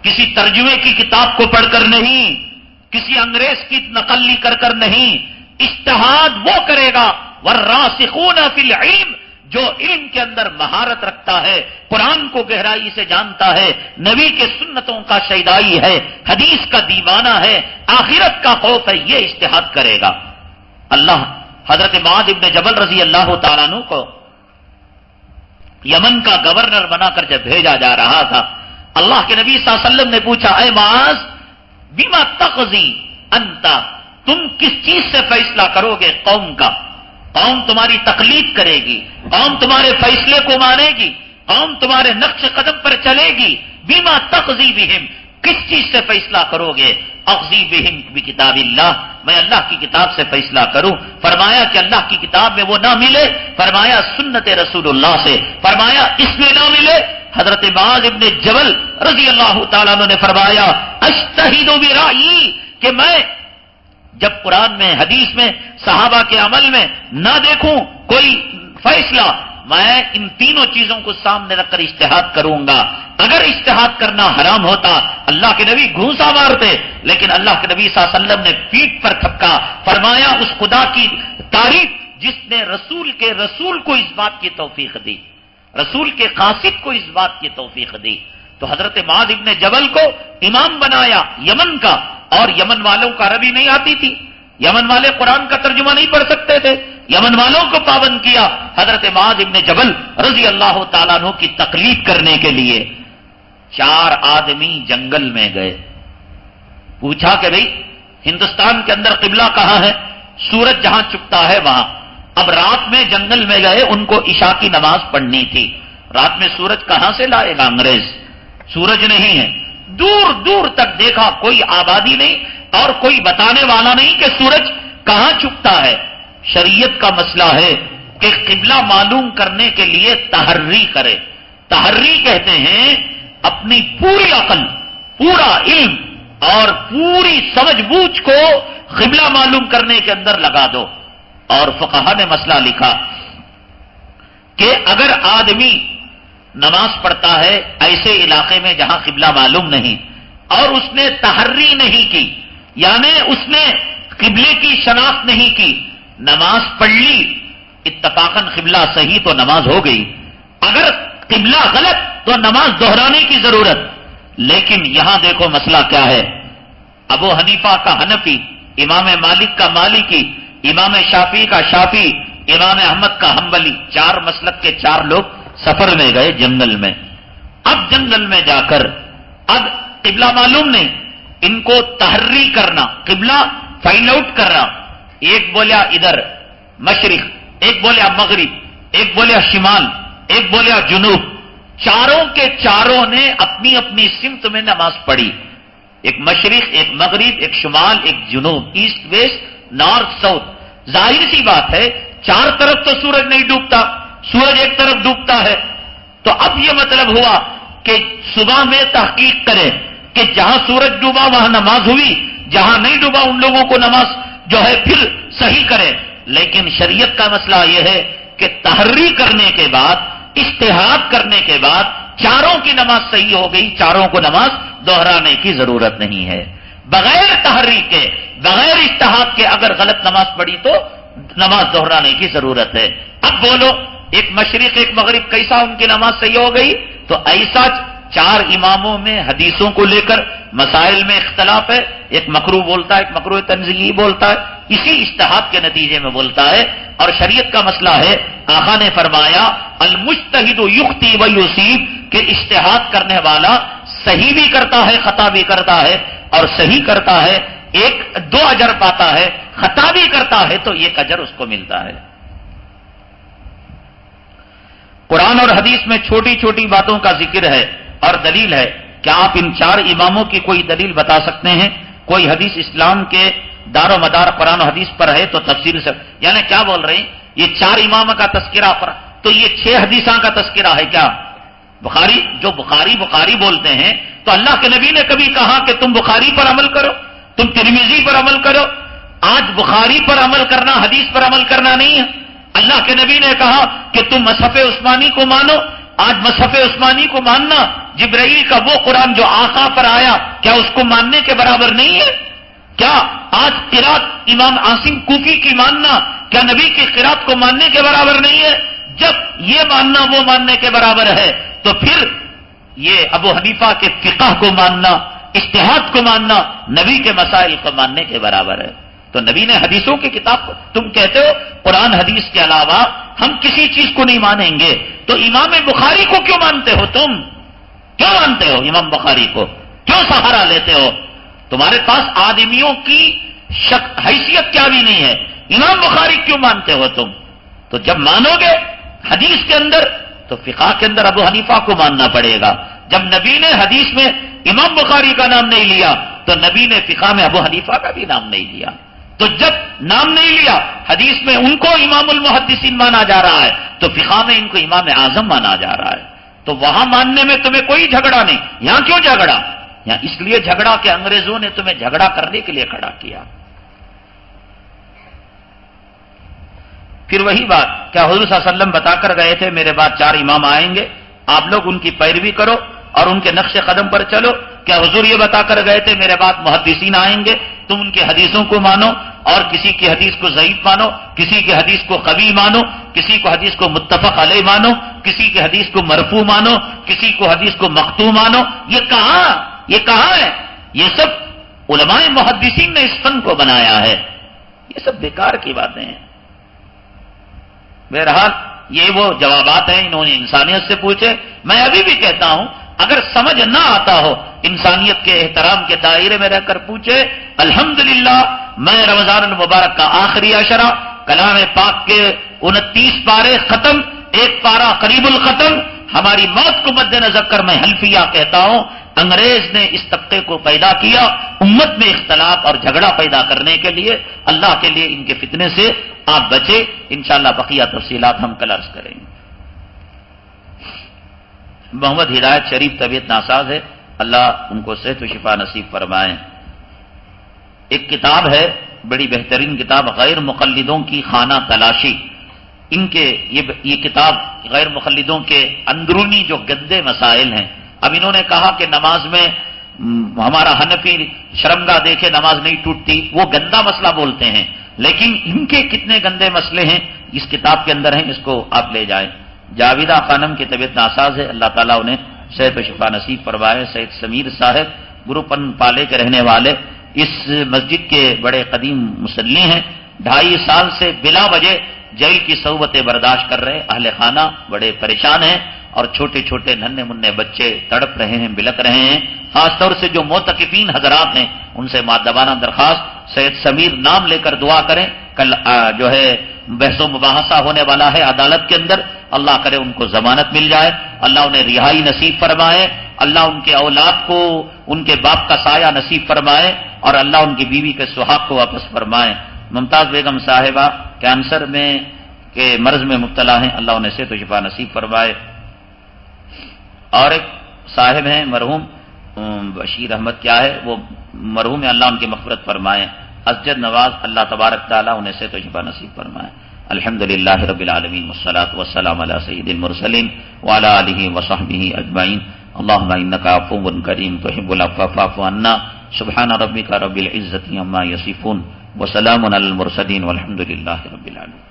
کسی ترجمے کی کتاب کو پڑھ کر نہیں، کسی انگریز کی نقلی کر کر نہیں۔ اشتہاد وہ کرے گا۔ وراسخون فی العلم، جو علم کے اندر مہارت رکھتا ہے، قرآن کو گہرائی سے جانتا ہے۔ نبی کے سنتوں کا شیدائی ہے، حدیث کا دیوانہ ہے، آخرت کا خوف ہے، یہ اشتہاد کرے گا۔ اللہ حضرت معاذ ابن جبل رضی اللہ تعالیٰ کو یمن کا گورنر بنا کر جب بھیجا جا رہا تھا، اللہ کے نبی صلی اللہ علیہ وسلم نے پوچھا، اے معاذ بیما تقضی انتا تم کس چیز سے فیصلہ کرو گے قوم کا؟ قوم تمہاری تکلیف کرے گی، قوم تمہارے فیصلے کو مانے گی، قوم تمہارے نقش قدم پر چلے گی۔ بیما تقزی بہم، کس چیز سے فیصلہ کرو گے؟ اخذی بہم بھی کتاب اللہ میں اللہ کی کتاب سے فیصلہ کروں. فرمایا کہ اللہ کی کتاب میں وہ نہ ملے. فرمایا سنت رسول اللہ سے. فرمایا اس میں نہ ملے. حضرت باز ابن جبل رضی اللہ تعالیٰ نے فرمایا اشتہید و کہ میں جب قرآن میں، حدیث میں، صحابہ کے عمل میں نہ دیکھوں، کوئی فیصلہ میں ان تینوں چیزوں کو سامنے رکھ کر اشتہاد کروں گا۔ اگر اشتہاد کرنا حرام ہوتا، اللہ کے نبی گھوسا مارتے، لیکن اللہ کے نبی صلی اللہ علیہ وسلم نے پیٹ پر تھپکا۔ فرمایا، اس خدا کی تعریف جس نے رسول کے رسول کو اس بات کی توفیق دی، رسول کے قاصد کو اس بات کی توفیق دی۔ تو حضرت معاذ ابن جبل کو امام بنایا یمن کا، اور یمن والوں کا عربی نہیں آتی تھی۔ یمن والے قرآن کا ترجمہ نہیں پڑھ سکتے تھے۔ یمن والوں کو پابند کیا حضرت معاذ ابن جبل رضی اللہ تعالیٰ عنہ کی تکلیف کرنے کے لیے چار آدمی جنگل میں گئے۔ پوچھا کہ بھئی، ہندوستان کے اندر قبلہ کہاں ہے؟ سورج جہاں چکتا ہے وہاں۔ اب رات میں جنگل میں گئے، ان کو عشاء کی نماز پڑھنی تھی۔ رات میں سورج کہاں سے لائے گا انگریز؟ سورج نہیں ہے۔ دور دور تک دیکھا، کوئی آبادی نہیں اور کوئی بتانے والا نہیں کہ سورج کہاں چکتا ہے۔ شریعت کا مسئلہ ہے کہ قبلہ معلوم کرنے کے لیے تحری کرے۔ تحری کہتے ہیں اپنی پوری عقل، پورا علم اور پوری سمجھ بوجھ کو قبلہ معلوم کرنے کے اندر لگا دو۔ اور فقہ نے مسئلہ لکھا کہ اگر آدمی نماز پڑھتا ہے ایسے علاقے میں جہاں قبلہ معلوم نہیں اور اس نے تحری نہیں کی یعنی اس نے قبلے کی شناخت نہیں کی نماز پڑھ لی اتفاقن قبلہ صحیح تو نماز ہو گئی۔ اگر قبلہ غلط تو نماز دہرانے کی ضرورت۔ لیکن یہاں دیکھو مسئلہ کیا ہے۔ ابو حنیفہ کا حنفی، امام مالک کا مالکی، امام شافی کا شافی امام احمد کا حنبلی، چار مسلک کے چار لوگ سفر میں گئے جنگل میں۔ اب جنگل میں جا کر، اب قبلہ معلوم نہیں۔ ان کو تحری کرنا، قبلہ فائنڈ آؤٹ کرنا۔ ایک بولیا ادھر مشرق، ایک بولیا مغرب، ایک بولیا شمال، ایک بولیا جنوب۔ چاروں کے چاروں نے اپنی اپنی سمت میں نماز پڑھی۔ ایک مشرق، ایک مغرب، ایک شمال، ایک جنوب، ایسٹ، ویسٹ، نارتھ، ساؤتھ۔ ظاہر سی بات ہے، چار طرف تو سورج نہیں ڈوبتا، سورج ایک طرف ڈوبتا ہے۔ تو اب یہ مطلب ہوا کہ صبح میں تحقیق کرے کہ جہاں سورج ڈوبا، وہاں نماز ہوئی، جہاں نہیں ڈوبا، ان لوگوں کو نماز جو ہے پھر صحیح کرے۔ لیکن شریعت کا مسئلہ یہ ہے کہ تحری کرنے کے بعد، اشتہاد کرنے کے بعد چاروں کی نماز صحیح ہو گئی، چاروں کو نماز دوہرانے کی ضرورت نہیں ہے۔ بغیر تحری کے، بغیر اشتہاد کے اگر غلط نماز پڑھی تو نماز دوہرانے کی ضرورت ہے۔ اب بولو، ایک مشرق، ایک مغرب، کیسا ان کی نماز صحیح ہو گئی؟ تو ایسا چار اماموں میں حدیثوں کو لے کر مسائل میں اختلاف ہے۔ ایک مکرو بولتا ہے، ایک مکرو تنظیمی بولتا ہے۔ اسی اشتہاد کے نتیجے میں بولتا ہے۔ اور شریعت کا مسئلہ ہے آخا نے فرمایا المشتحد یختی و یوسیب کہ اشتہاد کرنے والا صحیح بھی کرتا ہے، خطا بھی کرتا ہے۔ اور صحیح کرتا ہے، ایک دو اجر پاتا ہے، خطا بھی کرتا ہے، تو ایک اجر اس کو ملتا ہے۔ قرآن اور حدیث میں چھوٹی چھوٹی باتوں کا ذکر ہے۔ اور دلیل ہے کیا آپ ان چار اماموں کی کوئی دلیل بتا سکتے ہیں؟ کوئی حدیث اسلام کے دار و مدار قرآن و حدیث پر ہے تو تفصیل سے یعنی کیا بول رہے ہیں؟ یہ چار امام کا تذکرہ پر تو یہ چھ حدیثاں کا تذکرہ ہے کیا؟ بخاری جو بخاری بخاری بولتے ہیں، تو اللہ کے نبی نے کبھی کہا کہ تم بخاری پر عمل کرو، تم ترمیزی پر عمل کرو۔ آج بخاری پر عمل کرنا، حدیث پر عمل کرنا نہیں ہے۔ اللہ کے نبی نے کہا کہ تم مصحف عثمانی کو مانو، آج مصحف عثمانی کو ماننا جبرائیل کا وہ قرآن جو آقا پر آیا، کیا اس کو ماننے کے برابر نہیں ہے؟ کیا آج قرات امام آسم کوفی کی ماننا، کیا نبی کی قرات کو ماننے کے برابر نہیں ہے؟ جب یہ ماننا وہ ماننے کے برابر ہے، تو پھر یہ ابو حنیفہ کے فقہ کو ماننا، اشتہاد کو ماننا، نبی کے مسائل کو ماننے کے برابر ہے۔ تو نبی نے حدیثوں کی کتاب تم کہتے ہو، قرآن حدیث کے علاوہ ہم کسی چیز کو نہیں مانیں گے۔ تو امام بخاری کو کیوں مانتے ہو تم؟ کیوں مانتے ہو امام بخاری کو؟ کیوں سہارا لیتے ہو؟ تمہارے پاس آدمیوں کی شک حیثیت کیا بھی نہیں ہے۔ امام بخاری کیوں مانتے ہو تم؟ تو جب مانو گے حدیث کے اندر، تو فقہ کے اندر ابو حنیفہ کو ماننا پڑے گا۔ جب نبی نے حدیث میں امام بخاری کا نام نہیں لیا، تو نبی نے فقہ میں ابو حنیفہ کا بھی نام نہیں لیا۔ تو جب نام نہیں لیا، حدیث میں ان کو امام المحدثین مانا جا رہا ہے، تو فقہ میں ان کو امام اعظم مانا جا رہا ہے۔ تو وہاں ماننے میں تمہیں کوئی جھگڑا نہیں. یہاں کیوں جھگڑا؟ یہاں اس لیے جھگڑا کہ انگریزوں نے تمہیں جھگڑا کرنے کے لیے کھڑا کیا. پھر وہی بات، کیا حضور صلی اللہ علیہ وسلم بتا کر گئے تھے، میرے بعد چار امام آئیں گے. آپ لوگ ان کی پیروی کرو اور ان کے نقش قدم پر چلو. کیا حضور یہ بتا کر گئے تھے، میرے بعد محدثین آئیں گے. تم ان کی حدیثوں کو مانو اور کسی کی حدیث کو ضعیف مانو، کسی کی حدیث کو قوی مانو، کسی کو حدیث کو متفق علیہ مانو، کسی کی حدیث کو مرفو مانو، کسی کو حدیث کو مختو مانو۔ یہ کہاں؟ یہ کہاں ہے؟ یہ سب علماء محدثین نے اس فن کو بنایا ہے۔ یہ سب بیکار کی باتیں ہیں۔ بہرحال یہ وہ جوابات ہیں انہوں نے انسانیت سے پوچھے۔ میں ابھی بھی کہتا ہوں اگر سمجھ نہ آتا ہو، انسانیت کے احترام کے دائرے میں رہ کر پوچھے، الحمدللہ، میں رمضان المبارک کا آخری اشرا کلام پاک کے انتیس پارے ختم، ایک پارا قریب الختم، ہماری موت کو مد نظر کر میں حلفیہ کہتا ہوں، انگریز نے اس طبقے کو پیدا کیا امت میں اختلاف اور جھگڑا پیدا کرنے کے لیے، اللہ کے لیے ان کے فتنے سے آپ بچے انشاءاللہ بقیہ تفصیلات ہم کل عرض کریں گے۔ محمد ہدایت شریف طبیعت ناساز ہے۔ اللہ ان کو صحت و شفا نصیب فرمائیں ایک کتاب ہے، بڑی بہترین کتاب، غیر مقلدوں کی خانہ تلاشی۔ ان کے یہ کتاب غیر مقلدوں کے اندرونی جو گندے مسائل ہیں۔ اب انہوں نے کہا کہ نماز میں ہمارا حنفی شرمگا دیکھے نماز نہیں ٹوٹتی، وہ گندا مسئلہ بولتے ہیں۔ لیکن ان کے کتنے گندے مسئلے ہیں، اس کتاب کے اندر ہیں، اس کو آپ لے جائیں۔ جاویدہ خانم کی طبیعت ناساز ہے، اللہ تعالیٰ انہیں صحت و شفا نصیب فرمائے۔ سید سمیر صاحب گرو پن پالے کے رہنے والے اس مسجد کے بڑے قدیم مسلی ہیں۔ ڈھائی سال سے بلا وجہ جیل کی صحبتیں برداشت کر رہے اہل خانہ بڑے پریشان ہیں اور چھوٹے چھوٹے ننے منع بچے تڑپ رہے ہیں، بلک رہے ہیں۔ خاص طور سے جو موتقفین حضرات ہیں، ان سے مادبانہ درخواست۔ سید سمیر نام لے کر دعا کریں، کل جو ہے، بحث و مباحثہ ہونے والا ہے عدالت کے اندر۔ اللہ کرے ان کو ضمانت مل جائے، اللہ انہیں رہائی نصیب فرمائے، اللہ ان کے اولاد کو، ان کے باپ کا سایہ نصیب فرمائے اور اللہ ان کی بیوی کے سہاگ کو واپس فرمائے۔ ممتاز بیگم صاحبہ، کینسر میں کے مرض میں مبتلا ہیں، اللہ انہیں سے تو شفا نصیب فرمائے۔ اور ایک صاحب ہیں، مرحوم بشیر احمد کیا ہے، وہ مرحوم اللہ ان کی مفرت فرمائے۔ اسجد نواز، اللہ تبارک تعالیٰ انہیں سے تو شفا نصیب فرمائے۔ الحمد للہ رب العالمین وسلاۃ وسلام علیہ سید المرسلین والا علیہ وصحبہ اجمعین. اللہم انکا عفو کریم، تحب العفو عنا. سبحان ربک رب العزت عما یصفون. وسلام علی المرسلین والحمد للہ رب العالمین.